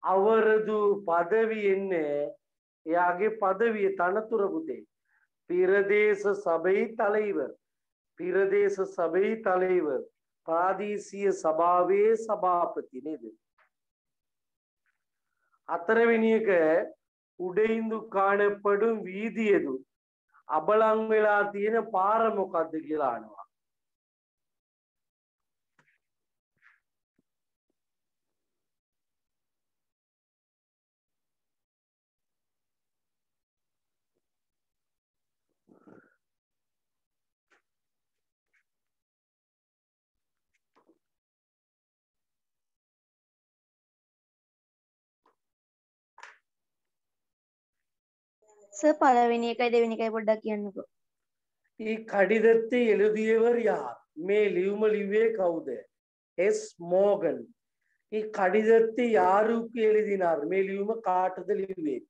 අවරදු පදවි එන්නේ එයාගේ පදවිය තනතුර පුතේ பிரதேச சபை தலைவர் பிரதேச சபை தலைவர் ප්‍රාදේශීය සභාවේ සභාපති නේද හතරවෙනි එක උඩින්දු කාණපඩුම් වීදියේදු අබලන් වෙලා තියෙන පාර මොකද්ද කියලා අහනවා ස පළවෙනි එකයි දෙවෙනි එකයි පොඩ්ඩක් කියන්නකෝ. ඒ කඩිදත්තේ එළුදියවර් යා මේ ලියුම ලිව්වේ කවුද? S Morgan. ඒ කඩිදත්තේ යාරුකු එළිදිනාර් මේ ලියුම කාටද ලිව්වේ?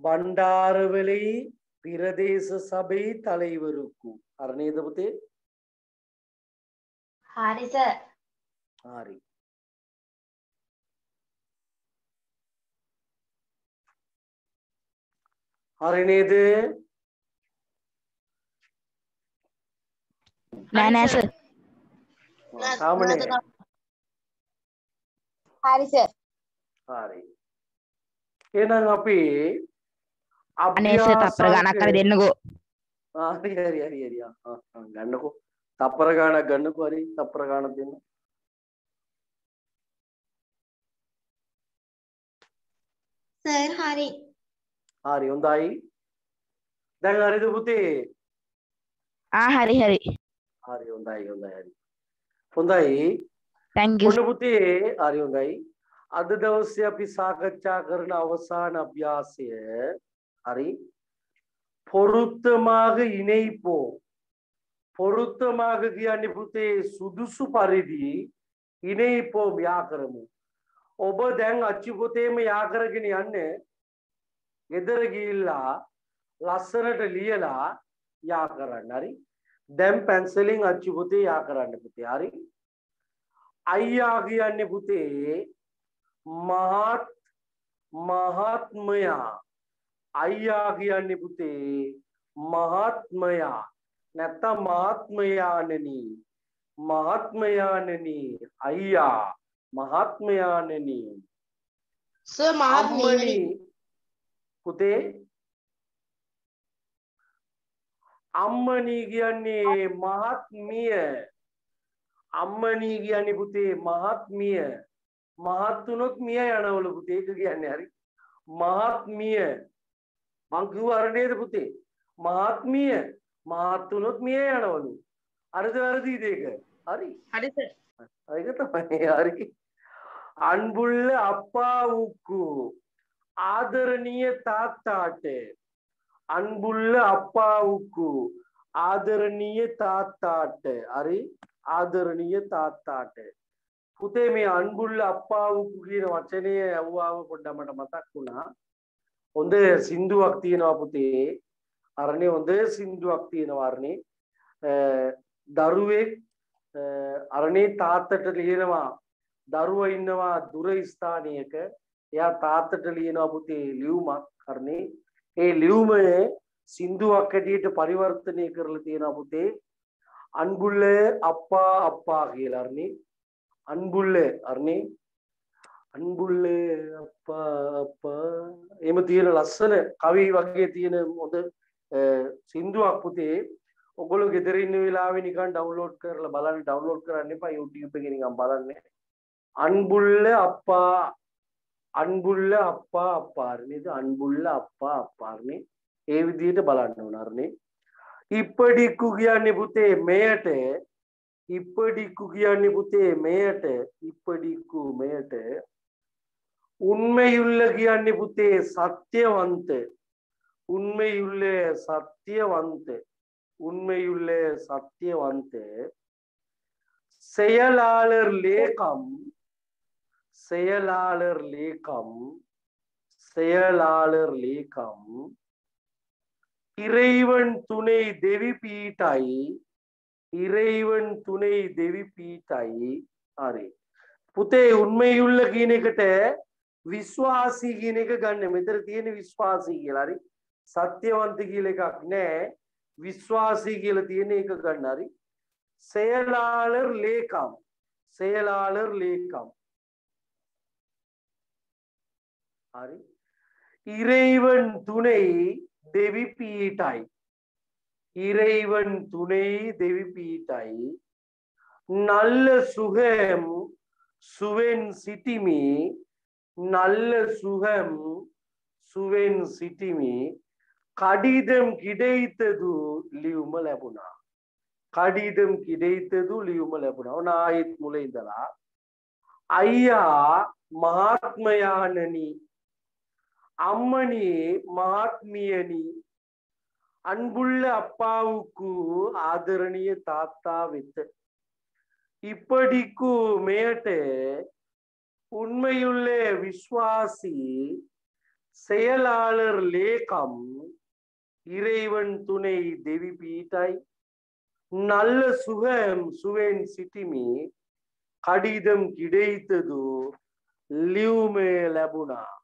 බණ්ඩාරවලයි පිරදේශ සභයි தலைவருக்கு. හරි නේද පුතේ? හරි සර්. හරි. හරි නේද? නෑ නෑ සර් සාමනේ හරි සර් හරි එහෙනම් අපි අනේ සර් තප්පර ගණක් හරි දෙන්නකෝ. හරි හරි හරි හරි. ගන්නකෝ. තප්පර ගාණක් ගන්නකෝ හරි තප්පර ගාණක් දෙන්න. සර් හරි හරි හොඳයි. දැන් හරිද පුතේ? ආ හරි හරි. හරි හොඳයි හොඳයි හරි. හොඳයි. Thank you. ඔන්න පුතේ හරි හොඳයි. අද දවසේ අපි සාකච්ඡා කරන අවසාන අභ්‍යාසය හරි. පොරුත්තමාග ඉනෙයිපෝ. පොරුත්තමාග කියන්නේ පුතේ සුදුසු පරිදි ඉනෙයිපෝ යා කරමු ඔබ දැන් අච්චි පොතේම යා කරගෙන යන්නේ ගෙදර ගිහිල්ලා ලස්සනට ලියලා යා කරන්න. හරි? දැන් පැන්සලෙන් අච්චි පොතේ යා කරන්න පුතේ. හරි? අයියා කියන්නේ පුතේ මහත් මහත්මයා. අයියා කියන්නේ පුතේ මහත්මයා. නැත්තම් මහත්මයාණනි මහත්මයාණනි අයියා මහත්මයාණනි සර් අම්මනි පුතේ? අම්මනී කියන්නේ මහත්මිය. අම්මනී කියන්නේ පුතේ මහත්මිය. මහත් වුණොත් මිය යනවලු පුතේ. ඒක කියන්නේ හරි. මහත්මිය. මං කිව්වා අර නේද පුතේ? මහත්මිය. මහත් වුණොත් මිය යනවලු. හරිද වැරදිද ඒක? හරි. හරි සර් ඒක තමයි. හරි. අන්බුල්ල අපාවුකු ආදරණීය තාත්තාට අන්බුල්ල අපාවුක්කු ආදරණීය තාත්තාට හරි? ආදරණීය තාත්තාට. පුතේ මේ අන්බුල්ල අපාවුක්කු කියන වචනය ඇව්වාම පොඩ්ඩක් මට මතක් වුණා. හොඳ සින්දුවක් තියෙනවා පුතේ. අරනේ හොඳ සින්දුවක් තියෙනවා අරනේ දරුවෙක් අරනේ තාත්තට ලියනවා. දරුවා ඉන්නවා දුර ස්ථානයක. එයා තාත්තට ලියනවා පුතේ ලියුමක් කරන්නේ ඒ ලියුමේ සින්දුවක් හැටියට පරිවර්තනය කරලා තියෙනවා පුතේ අන්බුල්ල අප්පා අප්පා කියලා අරනේ අන්බුල්ල අරනේ අන්බුල්ල අප්පා අප්පා එහෙම තියෙන ලස්සන කවි වගේ තියෙන හොඳ සින්දුවක් පුතේ. ඔගොල්ලෝ ගෙදර ඉන්න වෙලාවේ නිකන් ඩවුන්ලෝඩ් කරලා බලන්න ඩවුන්ලෝඩ් කරන්න එපා. YouTube එකේ නිකන් බලන්න. අන්බුල්ල අප්පා අන්බුල්ල අප්පා අපාරණේද අන්බුල්ල අප්පා අපාරණේ ඒ විදිහට බලන්න ඕන අරනේ ඉප්පඩික්කු කියන්නේ පුතේ මෙයට ඉප්පඩික්කු කියන්නේ පුතේ මෙයට ඉප්පඩික්කු මෙයට උන්මෙයුල්ල කියන්නේ පුතේ සත්‍යවන්ත උන්මෙයුල්ල සත්‍යවන්ත உண்மையுள்ள சத்தியவந்த செயலாளர் லேகம் செயலாளர் லேகம் செயலாளர் லேகம் இறைவன் துணை தெவி பீட்டாய் இறைவன் துணை දෙවි පීටයි හරි පුතේ උන්මයුල්ල කියන එකට විශ්වාසී කියන එක ගන්න මෙතන තියෙන විශ්වාසී කියලා හරි සත්‍යවන්ත කියලා එකක් නෑ විශ්වාසී කියලා තියෙන එක ගන්න හරි செயலாளர் லேகம் செயலாளர் லேகம் හරි இறைவன் துணை දෙවි පීටයි இறைவன் துணை දෙවි පීටයි நல்ல சுகம் சுவென் சிட்டிமி நல்ல சுகம் சுவென் சிட்டிமி கடிதம் கிடைத்தது ලියුම ලැබුණා கடிதம் கிடைத்தது ලියුම ලැබුණා ඔන්න ආයෙත් මුල ඉඳලා ஐயா மகாத்மயானனி அம்மணி மகாத்மியனி அன்புள்ள அப்பாவுக்கு ஆதரணிய தாத்தா வித்து. இப்படிக்கு மேட்டு உண்மையுள்ள விஸ்வாசி செயலாளர் லேகம் இறைவன் துணை தேவி பீட்டாய். நல்ல சுகம் சுவேன் சிட்டிமி கடிதம் கிடைத்தது லியூமே லபுனா.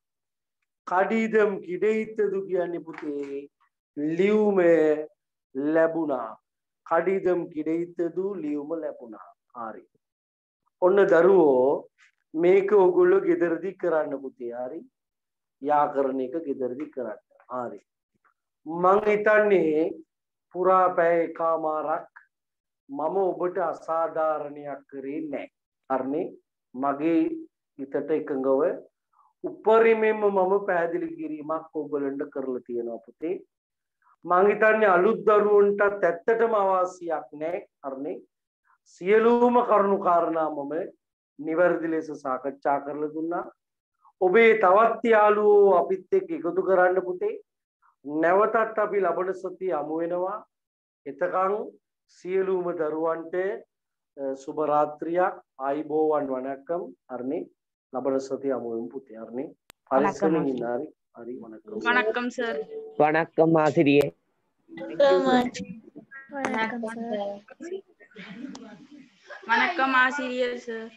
කඩීදම් කිඩෙහිත්තදු කියන්නේ පුතේ ලියුම ලැබුණා. කඩීදම් කිඩෙහිත්තදු ලියුම ලැබුණා. හරි. ඔන්න දරුවෝ මේක ඔගොල්ලො ගෙදරදි කරන්න පුතේ. හරි. යාකරන එක ගෙදරදි කරන්න. හරි. මං හිතන්නේ පුරා පැය එකමාරක් මම ඔබට අසාධාරණයක් කරේ නෑ අරනේ මගේ හිතට එකඟව උපරිමෙන්ම මම පැහැදිලි කිරීමක් ඔයගලන්ට කරලා තියෙනවා පුතේ. මං හිතන්නේ අලුත් දරුවන්ටත් ඇත්තටම අවශ්‍යයක් නැහැ හරිනේ සියලුම කරුණු කාරණා මම නිවැරදි ලෙස සාකච්ඡා කරලා දුන්නා. ඔබේ තවත් යාළුවෝ අපිත් එක්ක එකතු කරන්න පුතේ. නැවතත් අපි ලබන සතිය හමු වෙනවා. එතකන් සියලුම දරුවන්ට සුබ රාත්‍රියක්. ආයිබෝවන් වණක්කම් හරිනේ நபரசதி அமைப்பு தியார்னி பரிசலின் நாரி ஹரி வணக்கம் வணக்கம் சார் வணக்கம் ஆசிரியே வணக்கம் ஆசிரியர் சார்